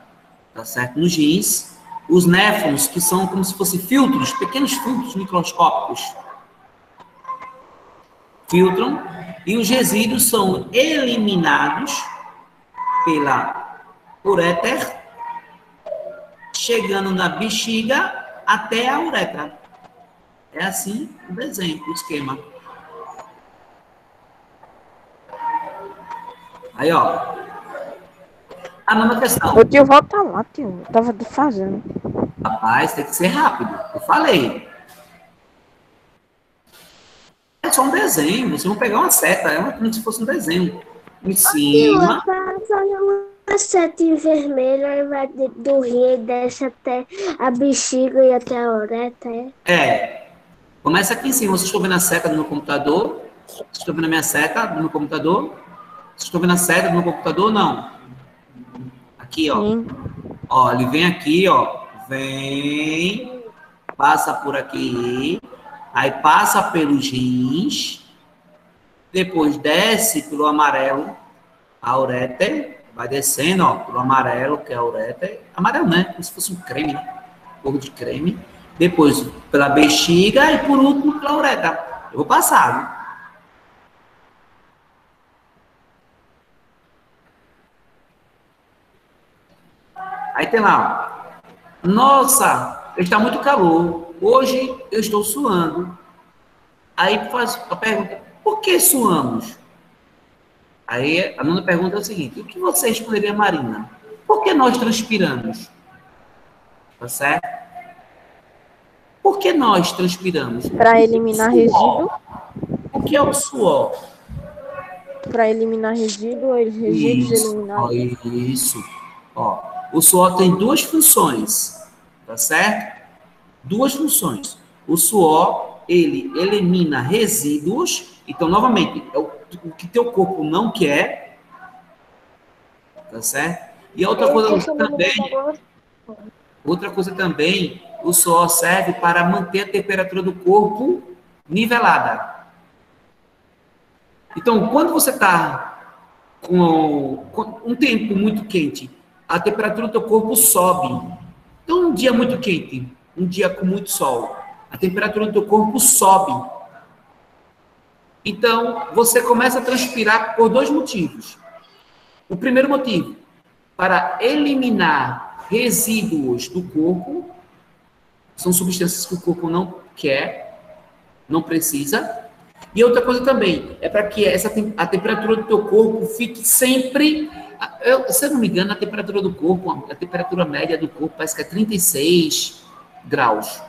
tá certo? Nos rins, os néfrons, que são como se fossem filtros, pequenos filtros microscópicos, filtram e os resíduos são eliminados pela ureter, chegando na bexiga até a uretra. É assim o desenho, o esquema. Aí, ó. A nova questão. O tio volta lá, tio. Eu tava fazendo. Rapaz, tem que ser rápido. Eu falei. É só um desenho. Vocês vão pegar uma seta, é como se fosse um desenho. Em cima. uma seta em vermelho, aí vai do rim e desce até a bexiga e até a uretra, é? É. Começa aqui em cima. Vocês estão vendo a seta do meu computador? Vocês estão vendo a minha seta do meu computador? Vocês estão vendo a seta do meu computador? Não. Aqui, ó. Sim. Ó, ele vem aqui, ó. Vem. Passa por aqui. Aí passa pelos rins. Depois desce pelo amarelo, a ureter. Vai descendo, ó, pelo amarelo, que é a ureter. Amarelo, né? Como se fosse um creme, né? Um pouco de creme. Depois pela bexiga e por último pela uretra. Eu vou passar, viu? Aí tem lá. Nossa, está muito calor. Hoje eu estou suando. Aí faz a pergunta, por que suamos? Aí a nona pergunta é o seguinte, o que você responderia, Marina? Por que nós transpiramos? Tá certo? Por que nós transpiramos? Para eliminar resíduo. O que é o suor? Para eliminar resíduo, os resíduos Isso, eliminados. isso. Ó, o suor tem duas funções, tá certo? Duas funções. O suor, ele elimina resíduos. Então, novamente, é o, o que teu corpo não quer, tá certo? E a outra coisa também, outra coisa também, o suor serve para manter a temperatura do corpo nivelada. Então, quando você está com, com um tempo muito quente, a temperatura do teu corpo sobe. Então, um dia muito quente, um dia com muito sol, a temperatura do teu corpo sobe. Então, você começa a transpirar por dois motivos. O primeiro motivo, para eliminar resíduos do corpo, são substâncias que o corpo não quer, não precisa. E outra coisa também, é para que essa, a temperatura do teu corpo fique sempre. Eu, se eu não me engano, a temperatura do corpo, a temperatura média do corpo parece que é 36 graus.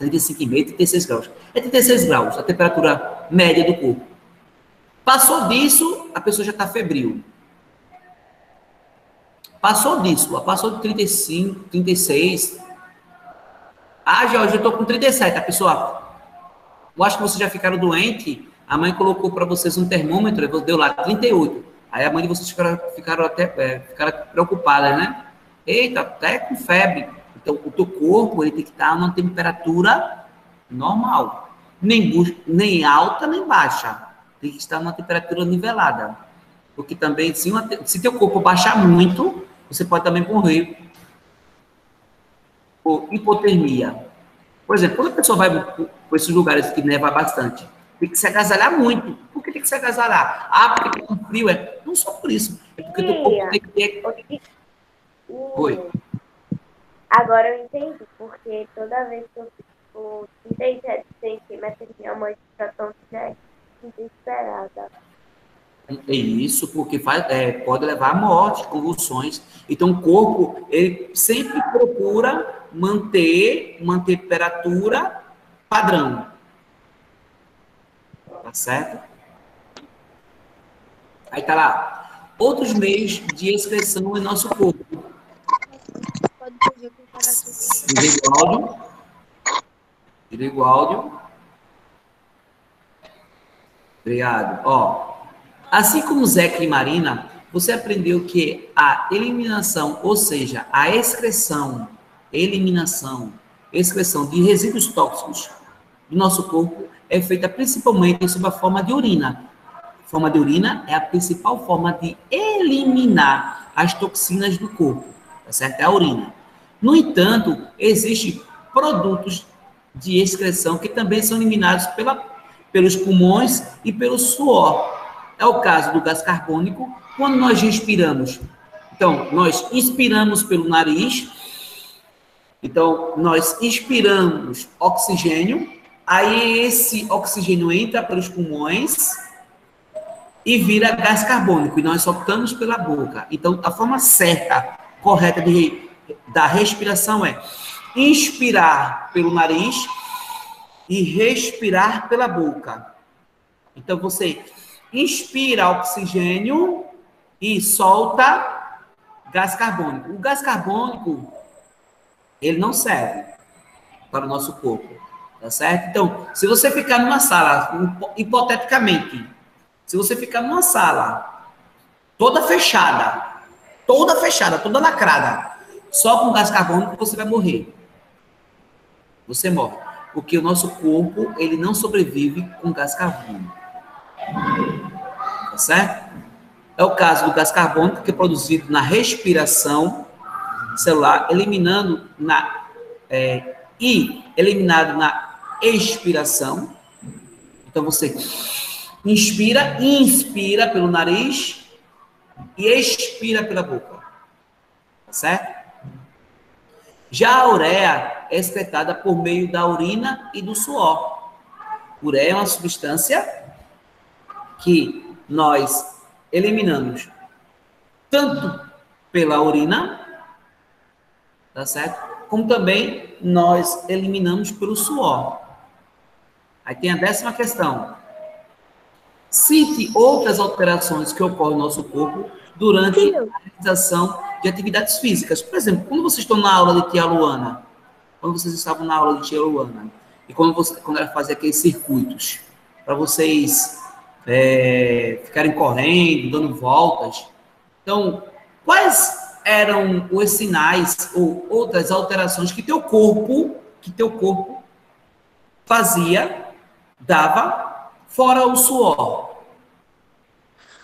35,5, 36 graus. É 36 graus a temperatura média do corpo. Passou disso, a pessoa já está febril. Passou disso, passou de 35, 36. Ah, Jorge, eu estou com 37. A pessoa, eu acho que vocês já ficaram doentes. A mãe colocou para vocês um termômetro, deu lá 38. Aí a mãe de vocês ficaram, ficaram até é, ficaram preocupadas, né? Eita, até com febre. Então, o teu corpo ele tem que estar numa temperatura normal. Nem, nem alta, nem baixa. Tem que estar numa temperatura nivelada. Porque também, se, uma se teu corpo baixar muito, você pode também morrer. Ou hipotermia. Por exemplo, quando a pessoa vai para esses lugares que neva bastante, tem que se agasalhar muito. Por que tem que se agasalhar? Ah, porque tem frio. É. Não só por isso. É porque o corpo tem que ter. Oi. Agora eu entendi, porque toda vez que eu fico 37 centímetros, minha mãe fica tão desesperada. É isso, porque faz, é, pode levar à morte, convulsões. Então, o corpo, ele sempre procura manter uma temperatura padrão. Tá certo? Aí tá lá. Outros meios de excreção em nosso corpo. Pode fazer comparação. Desliga o áudio. Desliga o áudio. Obrigado. Ó, assim como Zeca e Marina, você aprendeu que a eliminação, ou seja, a excreção, eliminação, excreção de resíduos tóxicos do nosso corpo é feita principalmente sob a forma de urina. A forma de urina é a principal forma de eliminar as toxinas do corpo, tá certo? É a urina. No entanto, existem produtos de excreção que também são eliminados pela, pelos pulmões e pelo suor. É o caso do gás carbônico, quando nós respiramos. Então, nós inspiramos pelo nariz, então, nós inspiramos oxigênio, aí esse oxigênio entra pelos pulmões e vira gás carbônico, e nós soltamos pela boca. Então, a forma certa, correta de, da respiração é inspirar pelo nariz e respirar pela boca. Então, você inspira oxigênio e solta gás carbônico. O gás carbônico ele não serve para o nosso corpo, tá certo? Então, se você ficar numa sala, hipoteticamente, se você ficar numa sala toda fechada, toda fechada, toda lacrada, só com gás carbônico, você vai morrer. Você morre. Porque o nosso corpo, ele não sobrevive com gás carbônico. Certo? É o caso do gás carbônico que é produzido na respiração celular, eliminando na é, e eliminado na expiração. Então você inspira, inspira pelo nariz e expira pela boca. Tá certo? Já a ureia é excretada por meio da urina e do suor. Ureia é uma substância que nós eliminamos tanto pela urina tá certo? Como também nós eliminamos pelo suor. Aí tem a décima questão. Cite outras alterações que ocorrem no nosso corpo durante a realização de atividades físicas. Por exemplo, quando vocês estão na aula de tia Luana, quando vocês estavam na aula de tia Luana, e quando, você, quando ela fazia aqueles circuitos, para vocês é, ficarem correndo, dando voltas. Então, quais eram os sinais ou outras alterações que teu corpo, que teu corpo fazia, dava, fora o suor.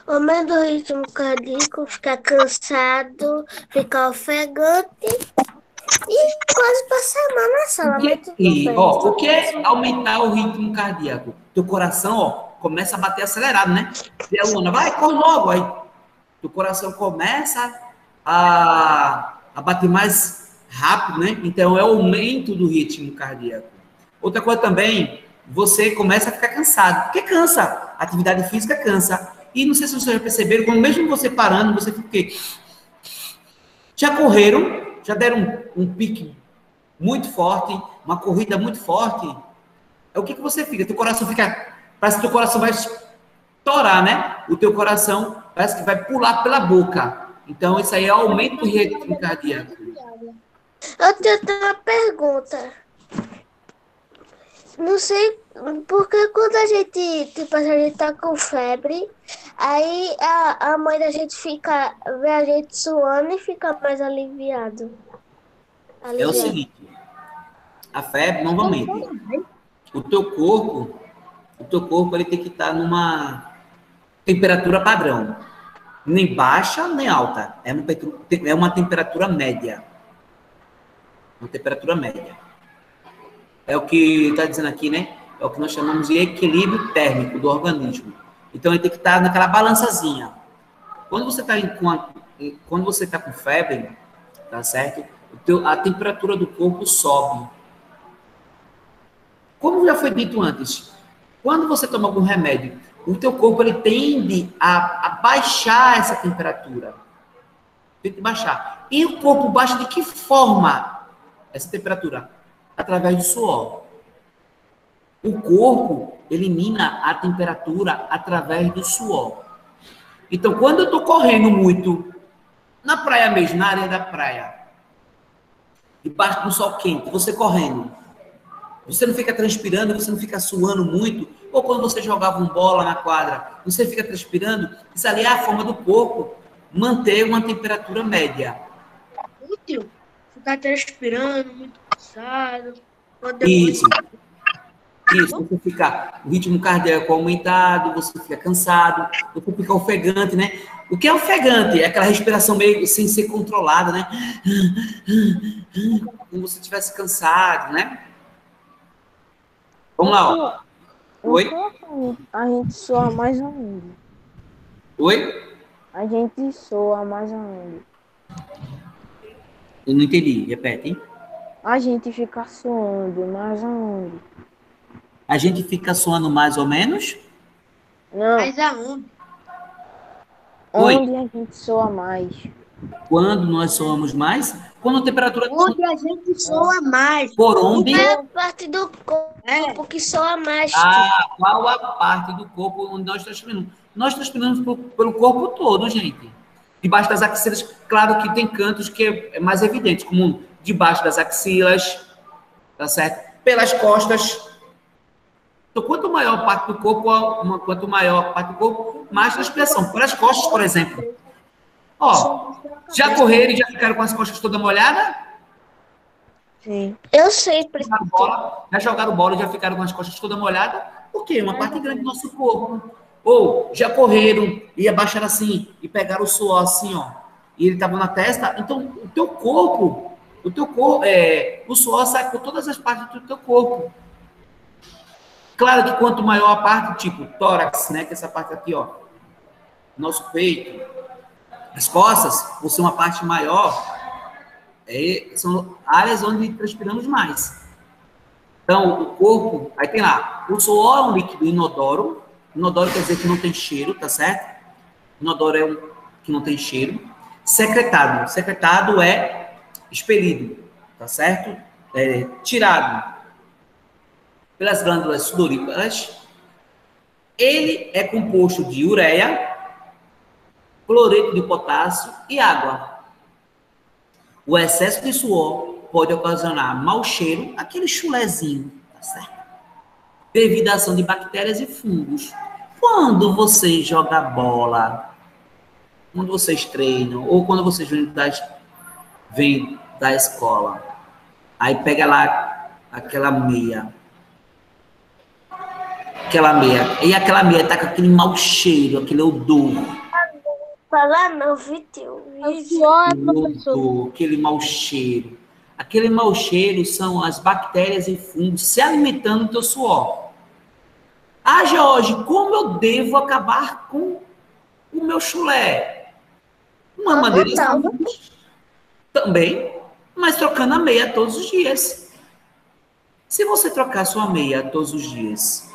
Aumento do ritmo cardíaco, ficar cansado, ficar ofegante e quase passar mal na sala. mas tudo E, bem. ó, o que é aumentar o ritmo cardíaco? Teu coração, ó, começa a bater acelerado, né? E a Luana, vai, corre logo. Aí, teu coração começa a, a bater mais rápido, né? Então, é o aumento do ritmo cardíaco. Outra coisa também, você começa a ficar cansado. Porque cansa. Atividade física cansa. E não sei se vocês já perceberam, quando mesmo você parando, você fica o quê? Já correram? Já deram um, um pique muito forte, uma corrida muito forte? É o que, que você fica? Teu coração fica. Parece que teu coração vai estourar, né? O teu coração parece que vai pular pela boca. Então, isso aí é aumento do ritmo cardíaco. Eu tenho uma pergunta. Não sei, porque quando a gente, tipo, a gente tá com febre, aí a, a mãe da gente fica, vê a gente suando e fica mais aliviado. É o Aliviado. seguinte, a febre, novamente, o teu corpo, o teu corpo ele tem que estar numa temperatura padrão, nem baixa nem alta, é uma, é uma temperatura média, Uma temperatura média. É o que está dizendo aqui, né? É o que nós chamamos de equilíbrio térmico do organismo. Então ele tem que estar naquela balançazinha. Quando você está quando você está com febre, tá certo? Teu, a temperatura do corpo sobe. Como já foi dito antes, quando você toma algum remédio, o teu corpo ele tende a, a baixar essa temperatura. Tem que baixar. E o corpo baixa de que forma essa temperatura? Através do suor. O corpo elimina a temperatura através do suor. Então, quando eu estou correndo muito, na praia mesmo, na areia da praia, debaixo do sol quente, você correndo, você não fica transpirando, você não fica suando muito, ou quando você jogava um bola na quadra, você fica transpirando, isso ali é a forma do corpo manter uma temperatura média. Útil. Ficar transpirando, muito cansado. Isso. Isso, você fica, o ritmo cardíaco aumentado, você fica cansado, você fica ofegante, né? O que é ofegante? É aquela respiração meio sem ser controlada, né? Como se estivesse cansado, né? Vamos lá, ó. Oi? A gente soa mais ainda. Oi? A gente soa mais ainda. Eu não entendi, repete. Hein? A gente fica suando mais ainda. A gente fica suando mais ou menos? Não. Mas aonde? Oi? Onde a gente soa mais? Quando nós soamos mais? Quando a temperatura... Onde a gente soa mais. Por onde? É a parte do corpo É. que soa mais. Ah, qual a parte do corpo onde nós transpiramos? Nós transpiramos pelo, pelo corpo todo, gente. Debaixo das axilas, claro que tem cantos que é mais evidente, como debaixo das axilas, tá certo? Pelas costas. Então, quanto maior a parte do corpo, uma- quanto maior a parte do corpo, mais transpiração. Pelas costas, por exemplo. Ó, já correram e já ficaram com as costas todas molhadas? Sim. Eu sempre. jogaram bola, já jogaram bola e já ficaram com as costas todas molhadas, por quê? Uma parte grande do nosso corpo. Ou já correram e abaixaram assim e pegaram o suor assim, ó, e ele estava na testa. Então, o teu corpo, o teu corpo, é, o suor sai por todas as partes do teu corpo. Claro que quanto maior a parte, tipo tórax, né, que é essa parte aqui, ó, nosso peito, as costas, por ser uma parte maior, é, são áreas onde transpiramos mais. Então, o corpo, aí tem lá, o suor é um líquido inodoro. Inodoro quer dizer que não tem cheiro, tá certo? Inodoro é um que não tem cheiro. Secretado. Secretado é expelido, tá certo? É tirado pelas glândulas sudoríparas. Ele é composto de ureia, cloreto de potássio e água. O excesso de suor pode ocasionar mau cheiro, aquele chulezinho, tá certo? Devido à ação de bactérias e fungos. Quando você joga bola, quando vocês treinam, ou quando vocês vêm da, vêm da escola, aí pega lá aquela meia, aquela meia, e aquela meia tá com aquele mau cheiro, aquele odor, Falar não, Vitor. O suor é aquele professor. odor, aquele mau cheiro. Aquele mau cheiro são as bactérias e fungos se alimentando do teu suor. Ah, Jorge, como eu devo acabar com o meu chulé? Uma maneira simples, também, mas trocando a meia todos os dias. Se você trocar sua meia todos os dias,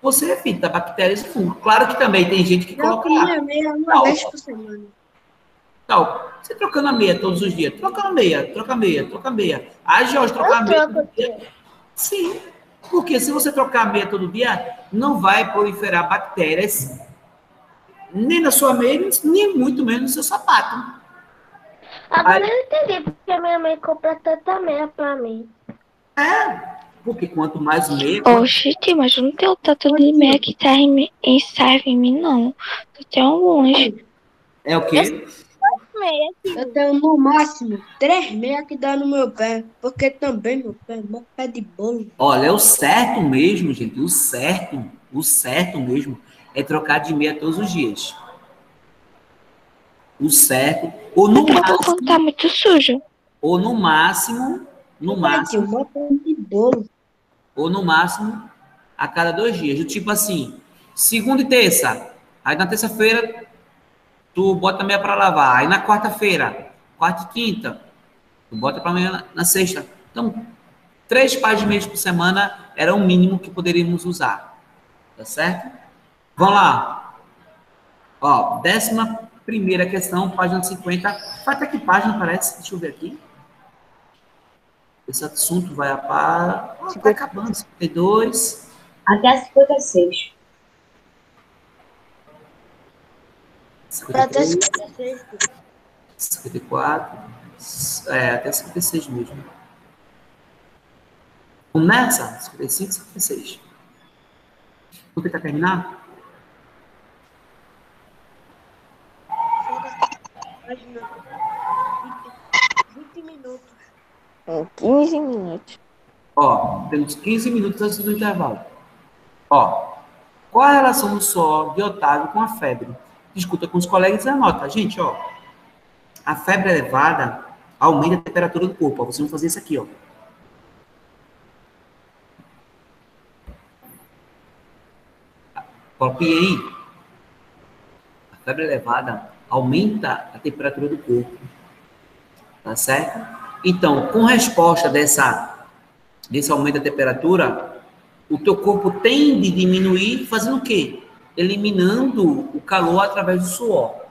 você evita bactérias e fungos. Claro que também tem gente que Eu coloca comia meia uma Não. vez por semana. Tal. Você trocando a meia todos os dias. Troca a meia, troca a meia, troca a meia. Ah, Jorge, trocar a meia dia. Sim. Porque se você trocar a meia todo dia, não vai proliferar bactérias nem na sua meia, nem muito menos no seu sapato. Agora eu entendi porque minha mãe compra tanta meia pra mim. É. Porque quanto mais meia, Oxe, tio, mas eu não tenho tanto de meia que serve em mim, e serve em mim, não. Eu tenho alguns. é o quê? Eu tenho no máximo três meias que dá no meu pé. Porque também meu pé é mó pé de bolo. Olha, é o certo mesmo, gente. O certo, o certo mesmo é trocar de meia todos os dias. O certo, ou no máximo, quando tá muito sujo. ou no máximo, no máximo, Tio, bota um de bolo. Ou no máximo a cada dois dias. Do tipo assim, segunda e terça. Aí na terça-feira tu bota meia para lavar. Aí na quarta-feira, quarta e quinta, tu bota para amanhã na, sexta. Então, três pares de meias por semana era o mínimo que poderíamos usar. Tá certo? Vamos lá. Ó, décima primeira questão, página 50. Vai até que página parece? Deixa eu ver aqui. Esse assunto vai a par. Ah, tá acabando. 52. Até 56. Pra até 53, 56. 54. É, até 56 mesmo. Nessa? 55, 56. Vou tentar terminar? Página 20, 20 minutos. Em 15 minutos. Ó, temos 15 minutos antes do intervalo. Ó, qual a relação do suor de Otávio com a febre? Discuta com os colegas e anota. Gente, ó, a febre elevada aumenta a temperatura do corpo. Ó, vocês vão fazer isso aqui, ó. Copiei aí. A febre elevada aumenta a temperatura do corpo. Tá certo? Então, com resposta dessa, desse aumento da temperatura, o teu corpo tende a diminuir, fazendo o quê? Eliminando o calor através do suor.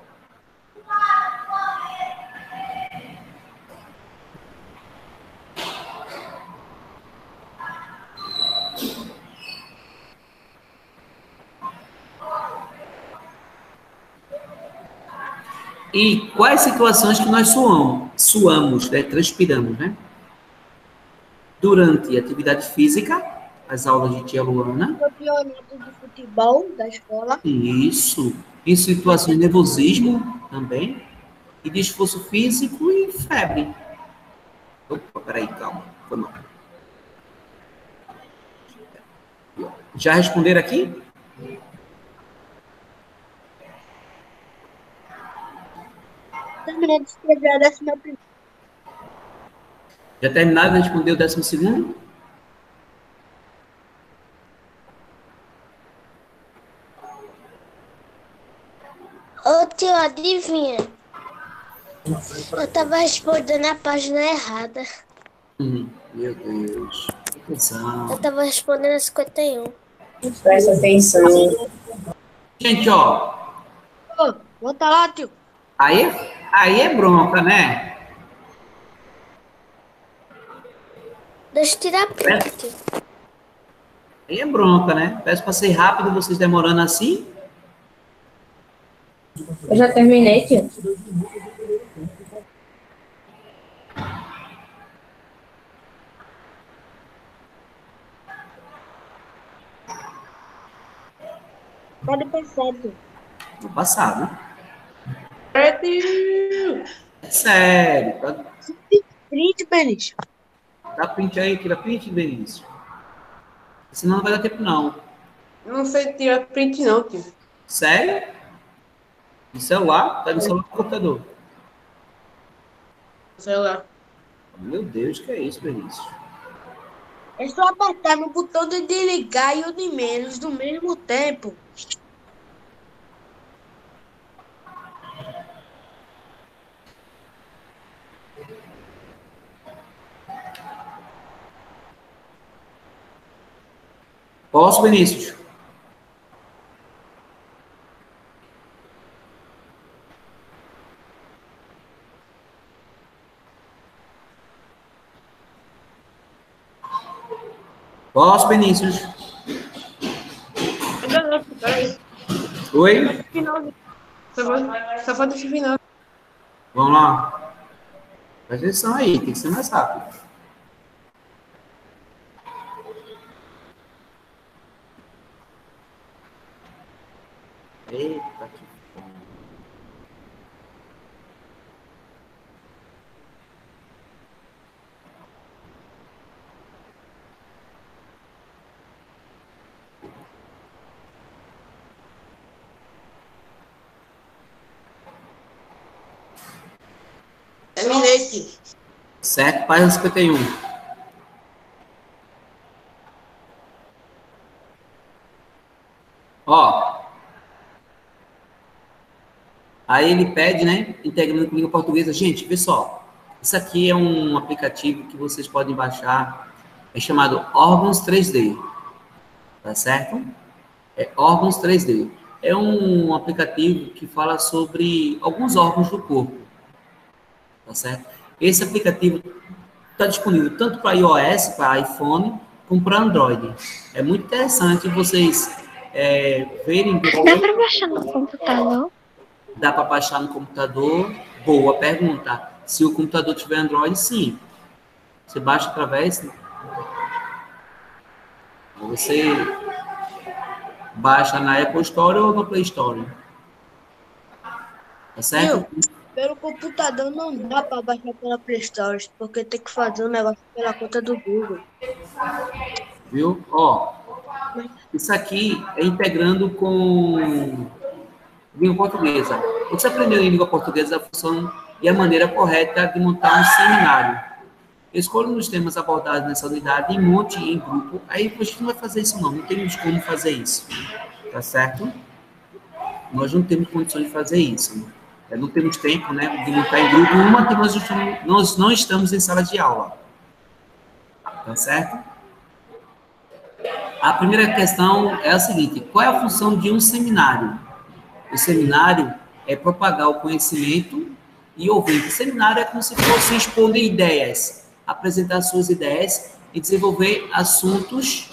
E quais situações que nós suamos, suamos, né? transpiramos, né? Durante atividade física, as aulas de tia Luana, Campeonato de futebol da escola. isso. Em situações de nervosismo também, e de esforço físico e febre. Opa, peraí, calma. Foi mal. Já responderam aqui? Terminei de escrever a décima primeira. Já terminaram de responder o décimo segundo? Ô tio, adivinha? Eu tava respondendo a página errada. Hum, meu Deus. Confusão. Eu tava respondendo a 51. Presta atenção. Gente, ó, Ô, volta lá, tio. aí, aí é bronca, né? Deixa eu tirar print, tio. Aí é bronca, né? Peço para ser rápido, vocês demorando assim. Eu já terminei, tio. Pode passar, tio. No passado. É, É sério. Tá, Print, Benício. dá print aí, tira print, Benício. Senão não vai dar tempo, não. Não sei tirar print não, tio. Sério? No celular? Tá no celular do computador. Celular. Meu Deus, que é isso, Benício? É só apertar no botão de desligar e o de menos no mesmo tempo. Posso, Benício? Posso, peraí. Oi? Só falta, esse final. Vamos lá. Presta atenção aí, tem que ser mais rápido. Eita, que fome. Terminei, tio. Certo? Página 51. Ó. Aí ele pede, né? Integrando com língua portuguesa. Gente, só. Isso aqui é um aplicativo que vocês podem baixar. É chamado Órgãos 3D. Tá certo? É Órgãos 3D. É um aplicativo que fala sobre alguns órgãos do corpo. Tá certo? Esse aplicativo está disponível tanto para iOS, para iPhone, como para Android. É muito interessante vocês é, verem. Dá para baixar no computador? Dá para baixar no computador? Boa pergunta. Se o computador tiver Android, sim. Você baixa através. Você baixa na Apple Store ou no Play Store. Tá certo? Pelo computador não dá pra baixar pela Play Store, porque tem que fazer um negócio pela conta do Google. Viu? Ó, isso aqui é integrando com língua portuguesa. Você aprendeu em língua portuguesa a função e a maneira correta de montar um seminário. Escolha os temas abordados nessa unidade e monte em grupo. Aí gente não vai fazer isso não, não temos como fazer isso. Tá certo? Nós não temos condições de fazer isso. É, não temos tempo né, de montar em grupo. Uma que nós, nós não estamos em sala de aula. Tá certo? A primeira questão é a seguinte: qual é a função de um seminário? O seminário é propagar o conhecimento e ouvir. O seminário é como se fosse expondo ideias, apresentar suas ideias e desenvolver assuntos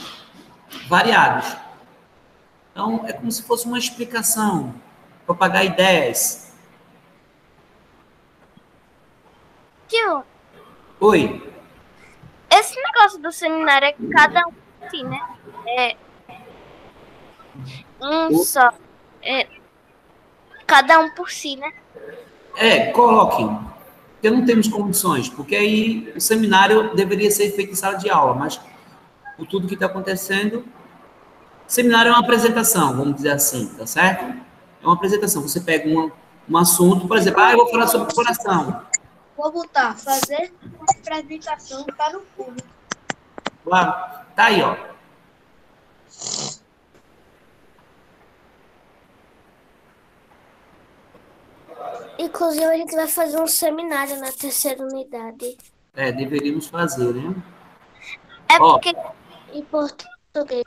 variados. Então, é como se fosse uma explicação, propagar ideias. Tio, Oi, esse negócio do seminário é que cada um assim, né? É um só. É, cada um por si, né? é, coloquem. Porque não temos condições, porque aí o seminário deveria ser feito em sala de aula, mas por tudo que está acontecendo, seminário é uma apresentação, vamos dizer assim, tá certo? É uma apresentação. Você pega um, um assunto, por exemplo, ah, eu vou falar sobre o coração. Vou botar, fazer uma apresentação para o público. Lá, tá aí, ó. Inclusive, a gente vai fazer um seminário na terceira unidade. É, deveríamos fazer, né? É Ó. porque em português.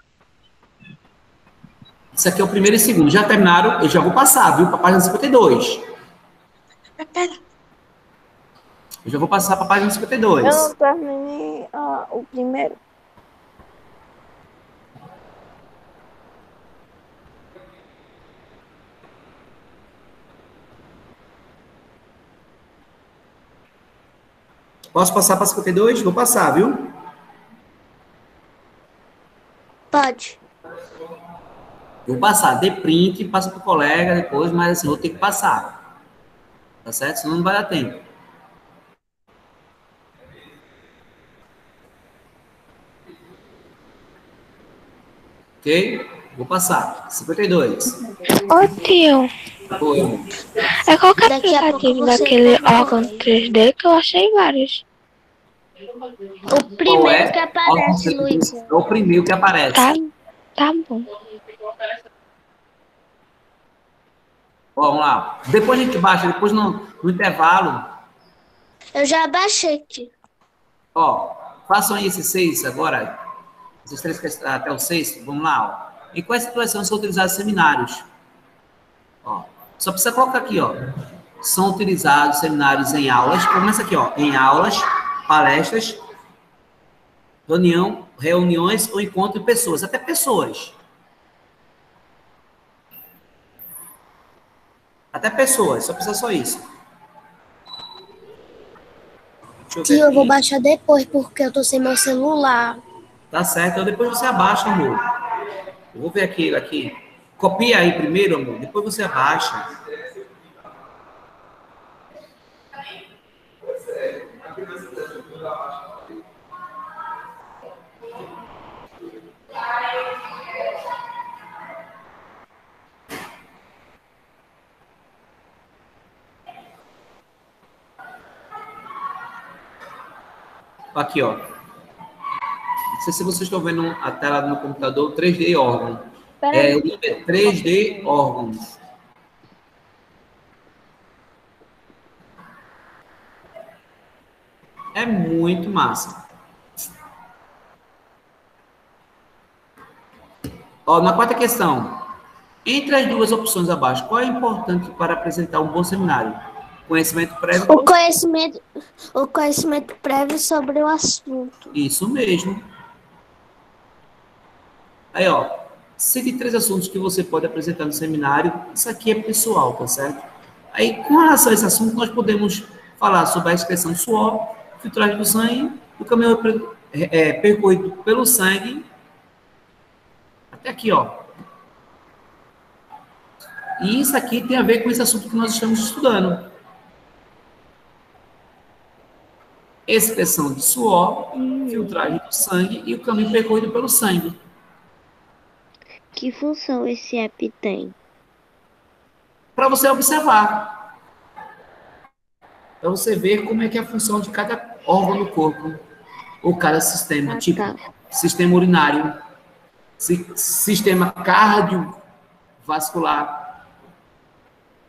Isso aqui é o primeiro e segundo. Já terminaram? Eu já vou passar, viu? Para a página 52. Eu já vou passar para a página 52. Eu não terminei ah, o primeiro. Posso passar para 52? Vou passar, viu? Pode. Vou passar. Dê print, passa para o colega depois, mas assim, vou ter que passar. Tá certo? Senão não vai dar tempo. Ok? Vou passar. 52. Ô tio, amor. é qual que é aplicativo daquele órgão 3D que eu achei vários. O primeiro é? que aparece, Luiz. É o primeiro que aparece. Tá, tá bom. Ó, vamos lá. Depois a gente baixa, depois no, no intervalo, Eu já baixei aqui. ó, façam aí esses seis agora, esses três que- até o sexto, vamos lá, ó. Em quais situações são utilizados seminários? Ó, só precisa colocar aqui, ó. São utilizados seminários em aulas, começa aqui, ó, em aulas, palestras, reunião, reuniões ou encontro de pessoas, até pessoas. Até pessoas, só precisa só isso. Eu eu vou baixar depois porque eu tô sem meu celular. Tá certo, então depois você abaixa, amor. Eu vou ver aqui, aqui. Copia aí primeiro, amor, depois você abaixa. Aqui, ó. Não sei se vocês estão vendo a tela no computador, 3D órgão. É, 3D é órgãos. É muito massa. Ó, na quarta questão. Entre as duas opções abaixo, qual é importante para apresentar um bom seminário? Conhecimento prévio? O conhecimento, o conhecimento prévio sobre o assunto. Isso mesmo. Aí, ó. Cite três assuntos que você pode apresentar no seminário. Isso aqui é pessoal, tá certo? Aí, com relação a esse assunto, nós podemos falar sobre a expressão suor, filtragem do sangue, o caminho é, é, percorrido pelo sangue. Até aqui, ó. E isso aqui tem a ver com esse assunto que nós estamos estudando. Expressão de suor, filtragem do sangue e o caminho percorrido pelo sangue. Que função esse app tem? Para você observar. Para você ver como é que é a função de cada órgão do corpo. Ou cada sistema. Ah, tipo, tá. sistema urinário, si- sistema cardiovascular,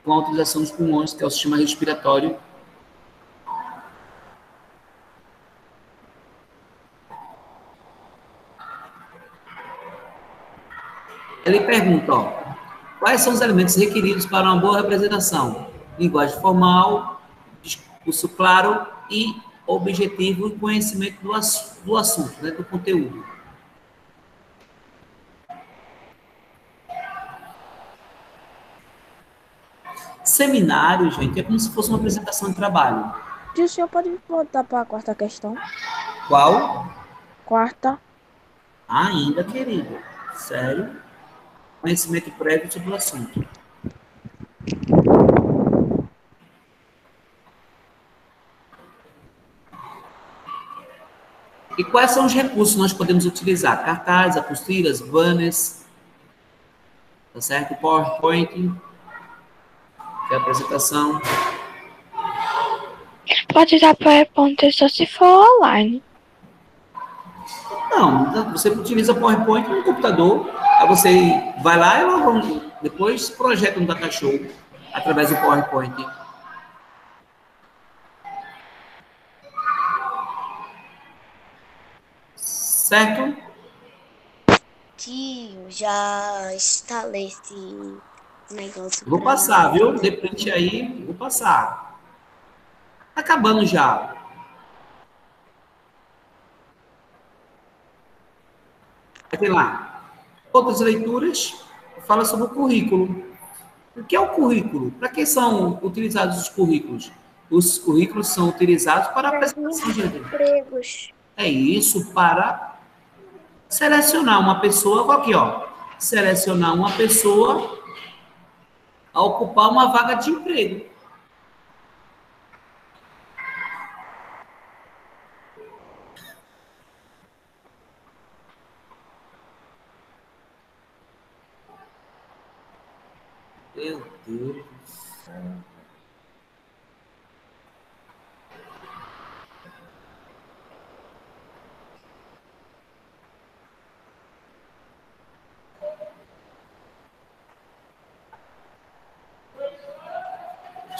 com a utilização dos pulmões, que é o sistema respiratório. Ele pergunta, ó, quais são os elementos requeridos para uma boa representação? Linguagem formal, discurso claro e objetivo e conhecimento do, ass- do assunto, né, do conteúdo. Seminário, gente, é como se fosse uma apresentação de trabalho. E o senhor pode voltar para a quarta questão? Qual? Quarta. Ainda, querido. Sério? Conhecimento prévio sobre o assunto. E quais são os recursos que nós podemos utilizar? Cartazes, apostilas, banners, tá certo? PowerPoint, que é a apresentação. Pode usar PowerPoint só se for online. Não, você utiliza PowerPoint no computador, aí você vai lá e depois projeta um data show através do PowerPoint. Certo? Tio, já instalei esse negócio. Vou passar, viu? Dê print aí, vou passar. Tá acabando já. Tem lá. Outras leituras fala sobre o currículo. O que é o currículo? Para que são utilizados os currículos? Os currículos são utilizados para a apresentação de Empregos. é isso para selecionar uma pessoa, aqui, ó. Selecionar uma pessoa a ocupar uma vaga de emprego. Meu Deus do céu.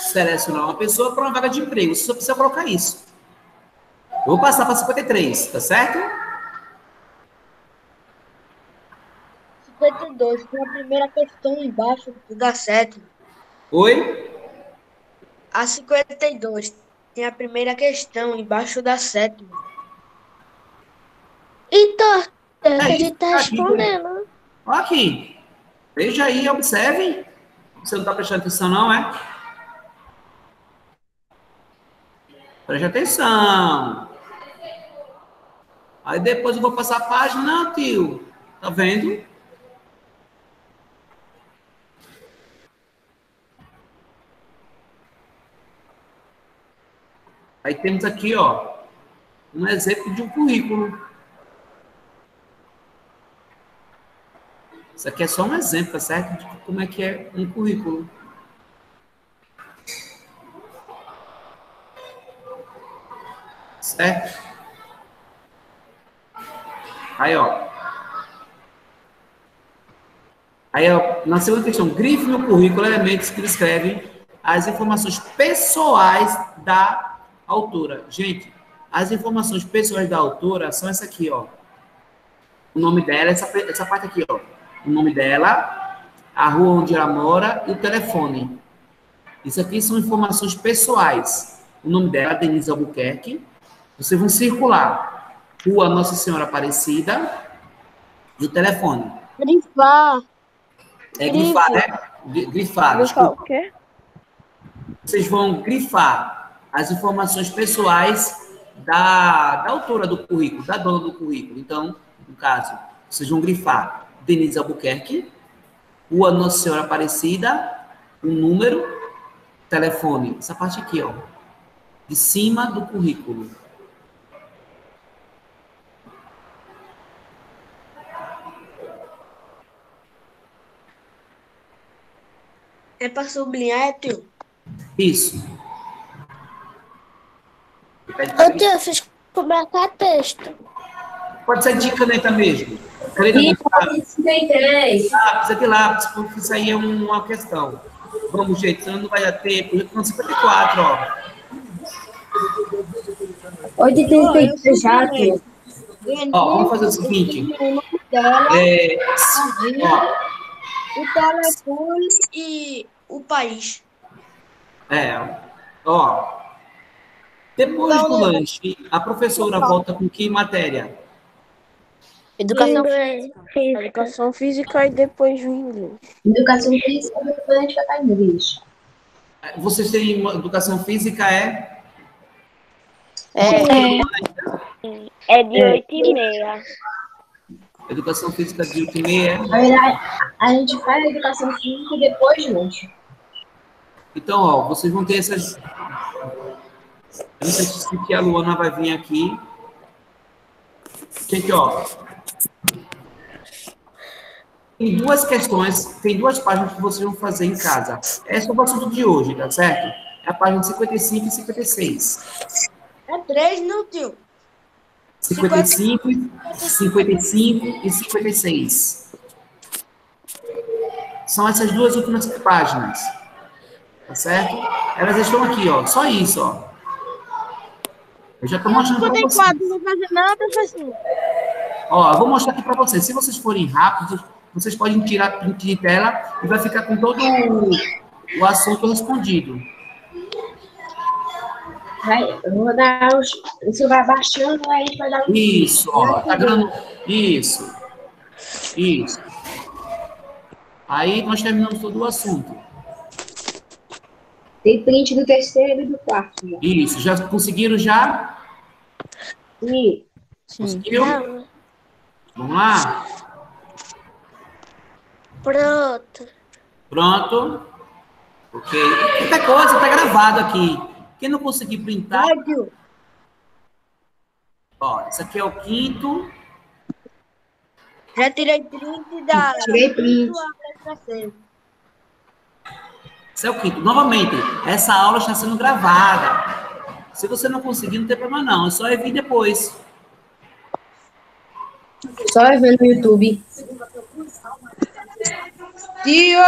Selecionar uma pessoa para uma vaga de emprego. Você só precisa colocar isso. Eu vou passar para 53, tá certo? 52, tem a primeira questão embaixo da sétima. Oi? A 52, tem a primeira questão embaixo da sétima. Então, é que a isso, gente tá tá aqui, respondendo. Olha aqui. Veja aí, observe. Você não está prestando atenção, não, é? Preste atenção. Aí depois eu vou passar a página. Não, tio. Tá vendo? Aí temos aqui, ó, um exemplo de um currículo. Isso aqui é só um exemplo, tá certo? De como é que é um currículo. Certo? Aí, ó. Aí, ó, na segunda questão, grife no currículo elementos que descrevem as informações pessoais da autora. Gente, as informações pessoais da autora são essa aqui, ó. O nome dela, essa, essa parte aqui, ó. O nome dela, a rua onde ela mora e o telefone. Isso aqui são informações pessoais. O nome dela, Denise Albuquerque. Vocês vão circular. Rua Nossa Senhora Aparecida e o telefone. Grifar. É grifar, né? Gri- Grifar, Grifar o quê? Vocês vão grifar as informações pessoais da, da autora do currículo, da dona do currículo. Então, no caso, vocês vão grifar Denise Albuquerque, Rua Nossa Senhora Aparecida, o número, telefone, essa parte aqui, ó, de cima do currículo. É pra sublinhar, é tio? Isso. Ô tio, eu fiz com marcar texto. Pode ser de caneta mesmo. Caneta sabe. 53. lápis, é de lápis, porque isso aí é uma questão. Vamos, gente, senão não vai dar tempo. Estão 54, ó. 83 já, tio. Ó, vamos fazer o seguinte. É, ó, o telefone e o país. é, ó. Depois do lanche, a professora volta com que matéria? Educação Inglês. Educação física e depois o inglês. Educação física, depois a gente vai para inglês. Vocês têm uma educação física, é? É, É de 8 e meia. Educação física de 8 e meia. Na verdade, a gente faz a educação física depois lanche. Então, ó, vocês vão ter essas. Eu não sei se a Luana vai vir aqui. Gente, ó. Tem duas questões, tem duas páginas que vocês vão fazer em casa. É sobre o assunto de hoje, tá certo? É a página 55 e 56. É três, não, tio? 55, 55 e 56. São essas duas últimas páginas. Tá certo? Elas estão aqui, ó. Só isso, ó. Eu já estou mostrando para vocês. quatro, não fazer nada, professor. Ó, eu vou mostrar aqui para vocês. Se vocês forem rápidos, vocês podem tirar print de tela e vai ficar com todo o, o assunto respondido. Vai, eu vou dar os. Isso vai baixando, aí a gente vai dar um. Isso, ó. Tá dando. Isso. Isso. Aí nós terminamos todo o assunto. Tem print do terceiro e do quarto. Já. Isso. Já conseguiram já? E Conseguiram? Vamos lá? Pronto. Pronto. Ok. Outra coisa, tá gravado aqui. Quem não conseguir printar, ó, esse aqui é o quinto. Já tirei print da... tirei print. da série. Esse é o quinto. Novamente, essa aula está sendo gravada. Se você não conseguir, não tem problema não. É só ir vir depois. Só é ver no YouTube. Tio!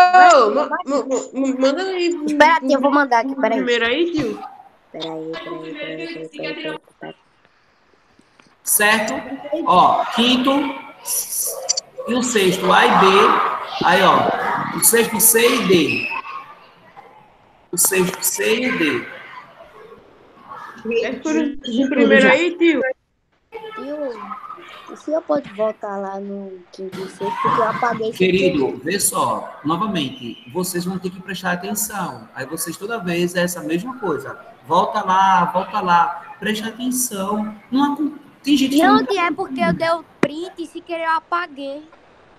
ma- ma- ma- Manda aí. Espera, tio, eu vou mandar aqui, peraí. Primeiro aí, tio. Peraí, peraí, peraí, peraí, peraí, peraí, peraí. Certo? Ó, quinto e o sexto, A e B. Aí, ó, o sexto C e D. O sexto C e D. É por primeiro aí, tio. Tio, o senhor pode voltar lá no quinto e sexto, porque eu apaguei esse Querido, vê só, novamente, vocês vão ter que prestar atenção. Aí vocês toda vez é essa mesma coisa. Volta lá, volta lá, presta atenção. Não acon- tem gente que Não, não... é porque eu dei o print e se querer eu apaguei.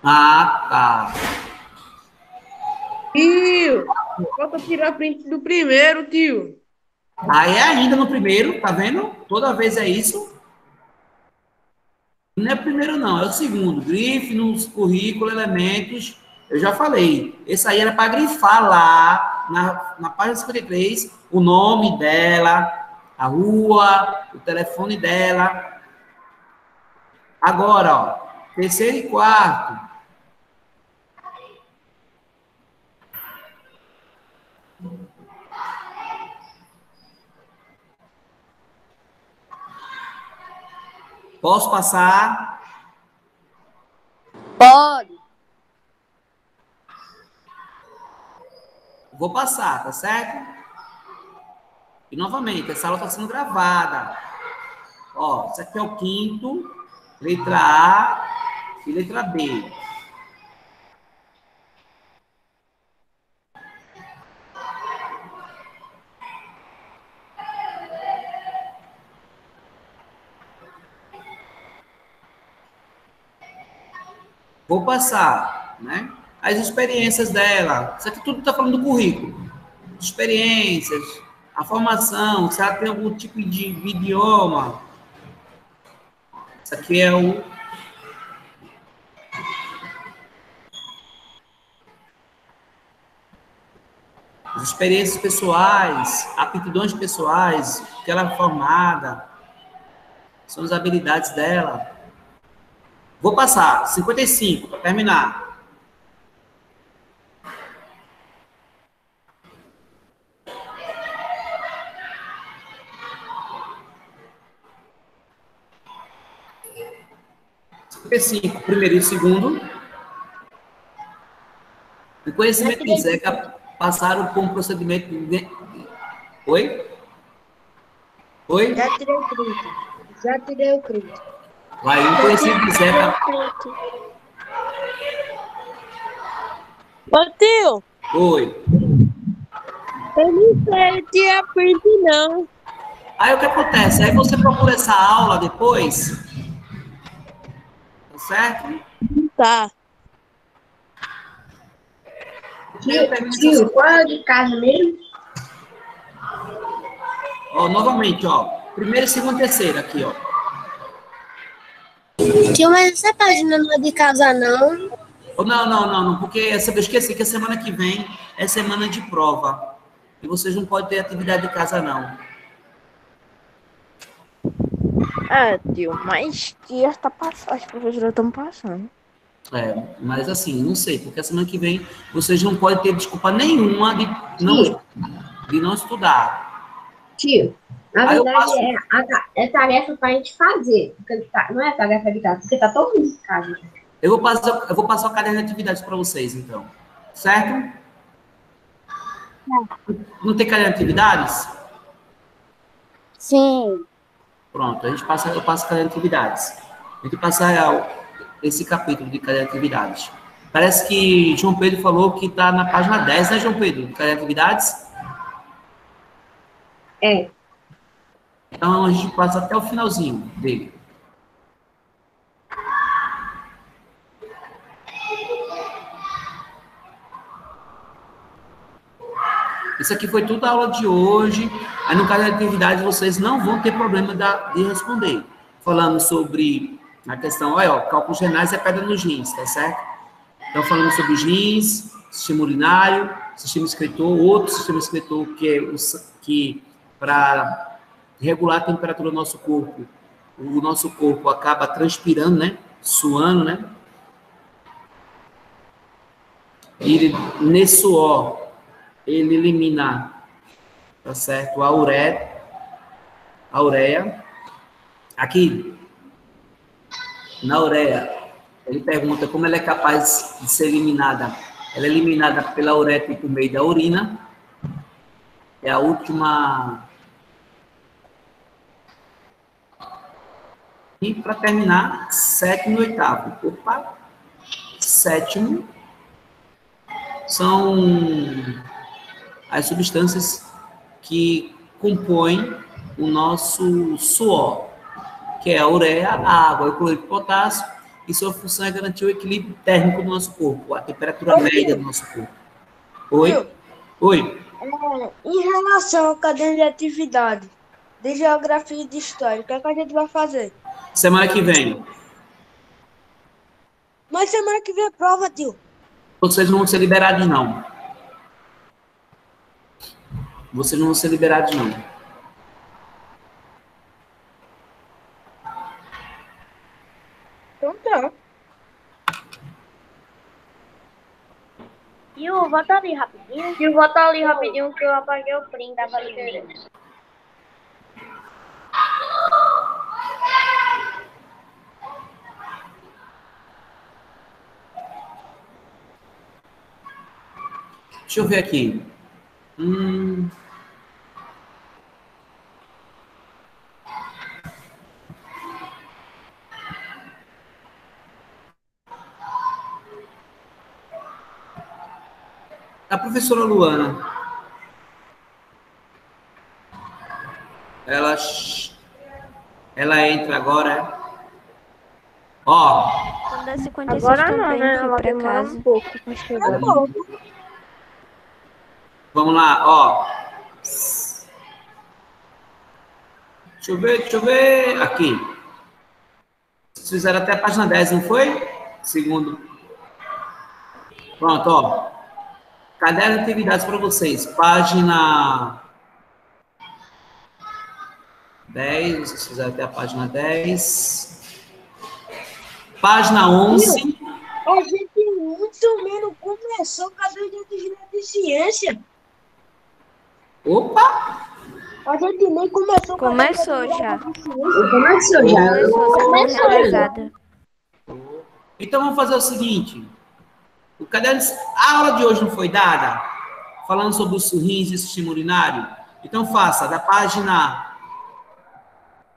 Ah, tá. Tio! Falta tirar print do primeiro, tio. Aí é ainda no primeiro, tá vendo? Toda vez é isso. Não é o primeiro, não, é o segundo. Grife nos currículos, elementos. Eu já falei. Esse aí era para grifar lá, na, na página 53, o nome dela, a rua, o telefone dela. Agora, ó, terceiro e quarto. Posso passar? Pode. Vou passar, tá certo? E novamente, essa aula está sendo gravada. Ó, isso aqui é o quinto, letra A e letra B. Vou passar, né? As experiências dela. Isso aqui tudo está falando do currículo. Experiências, a formação, se ela tem algum tipo de idioma. Isso aqui é o. As experiências pessoais, aptidões pessoais, que ela é formada, são as habilidades dela. Vou passar, 55, para terminar. cinco, primeiro e segundo. O conhecimento de Zeca passaram por um procedimento de... Oi? Oi? Já tirei o print. Já tirei o Vai, o conhecimento de Zeca... Ô tio, Oi. eu não sei tirar print não. Aí o que acontece? Aí você procura essa aula depois. Tá certo? Tá. Tio, tio, qual é o de casa mesmo? Ó, novamente, ó. Primeiro, segundo, terceiro, aqui, ó. Tio, mas essa página não é de casa, não? Ô, Não, não, não, não, porque essa, eu esqueci que a semana que vem é semana de prova. E vocês não podem ter atividade de casa, não. É, tio, mas tia tá passando, as professoras estão passando. É, mas assim, não sei, porque a semana que vem vocês não podem ter desculpa nenhuma de não, de não estudar. Tio, na Aí verdade passo- é, a é tarefa pra gente fazer. Porque tá- não é tarefa de casa, porque tá todo mundo em casa. Eu vou passar, eu vou passar o caderno de atividades para vocês, então. Certo? Não tem caderno de atividades? Sim. Pronto, a gente passa, eu passo caderno de atividades. A gente passa esse capítulo de caderno de atividades. Parece que João Pedro falou que está na página 10, né, João Pedro? Caderno de atividades? É. Então a gente passa até o finalzinho dele. Isso aqui foi tudo a aula de hoje. Aí no caso de atividade vocês não vão ter problema da- de responder. Falando sobre a questão, olha, ó, cálculos renais é pedra nos rins, tá certo? Então falando sobre os rins, sistema urinário, sistema excretor, outro sistema excretor que é o que para regular a temperatura do nosso corpo, o nosso corpo acaba transpirando, né? Suando, né? E nesse suor, ele elimina, tá certo? A ureia, a ureia. Aqui, na ureia, ele pergunta como ela é capaz de ser eliminada. Ela é eliminada pela uretra e por meio da urina. É a última. E para terminar, sétimo e oitavo. Opa! Sétimo são as substâncias que compõem o nosso suor, que é a ureia, a água, o cloreto de potássio, e sua função é garantir o equilíbrio térmico do nosso corpo, a temperatura média do nosso corpo. Oi? Oi? Em relação ao caderno de atividade de geografia e de história, o que, é que a gente vai fazer? Semana que vem. Mas semana que vem é prova, tio. Vocês não vão ser liberados, não. Vocês não vão ser liberados, não. Então tá. E o volta ali rapidinho. E o volta ali rapidinho que eu apaguei o print da Valeria. Deixa eu ver aqui. Hum. A professora Luana. Ela, ela entra agora. Ó, Quando é 56 Agora não, né? Ela demora casa. um pouco pra chegar. Vamos lá, ó. Deixa eu ver, deixa eu ver. Aqui. Vocês fizeram até a página 10, não foi? Segundo. Pronto, ó. Caderno de atividades para vocês. Página 10, vocês fizeram até a página 10. Página 11. A gente muito menos começou com a de ciência. Opa! A gente nem começou com a Começou já. Começou já. Começou, realizada. Então vamos fazer o seguinte. O caderno, a aula de hoje não foi dada? Falando sobre os sorrisos e sistema urinário? Então faça da página.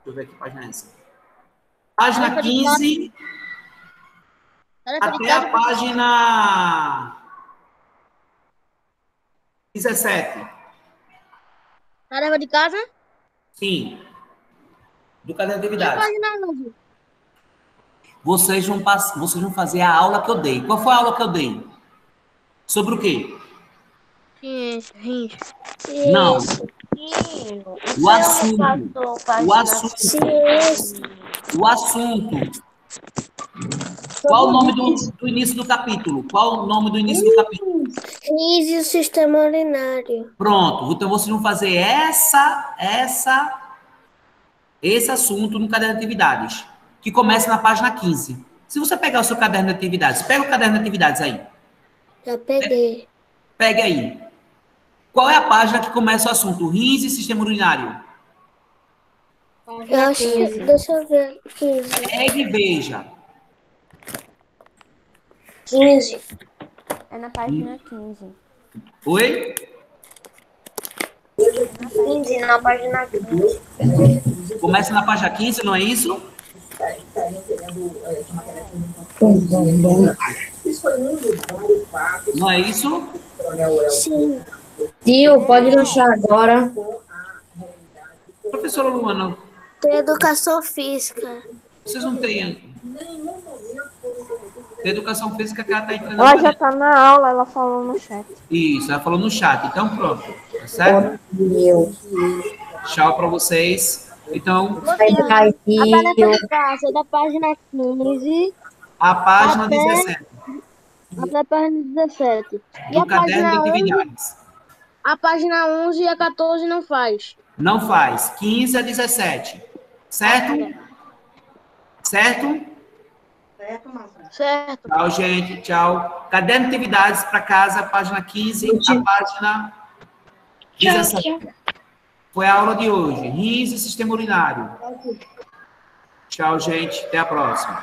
Deixa eu ver que página é essa. Página 15 até a página 17. Tarefa de casa? Sim. Do caderno de atividades. Página 11. Vocês vão, pass... Vocês vão fazer a aula que eu dei. Qual foi a aula que eu dei? Sobre o quê? Ciência. Não. Sim, O assunto. passou O assunto. O assunto. Qual o nome do, do início do capítulo? Qual o nome do início do capítulo? Rins e o sistema urinário. Pronto. Então vocês vão fazer essa, essa, esse assunto no caderno de atividades, que começa na página 15. Se você pegar o seu caderno de atividades, pega o caderno de atividades aí. Já peguei. Pegue aí. Qual é a página que começa o assunto? Rins e sistema urinário. Eu acho que. Deixa eu ver. 15. Pegue e veja. 15. É na página 15. Oi? 15 na página 15. Começa na página 15, não é isso? Não é isso? Sim. Tio, pode lanchar agora. Professora Luana, Tem educação física. vocês não têm. Tem educação física que ela está entrando. Ela já tá na aula, ela falou no chat. Isso, ela falou no chat. Então, pronto. Tá certo? Tchau para vocês. Então, Vai A é da página 15 a página Até- 17 até a página 17. E do a caderno de página, 11, atividades. a página 11 e a 14 não faz. Não faz. 15 a 17. Certo? Certo? Certo. Tchau, gente. Tchau. Caderno de atividades para casa, página 15, a página 17. Foi a aula de hoje. Rins e sistema urinário. Tchau, gente. Até a próxima.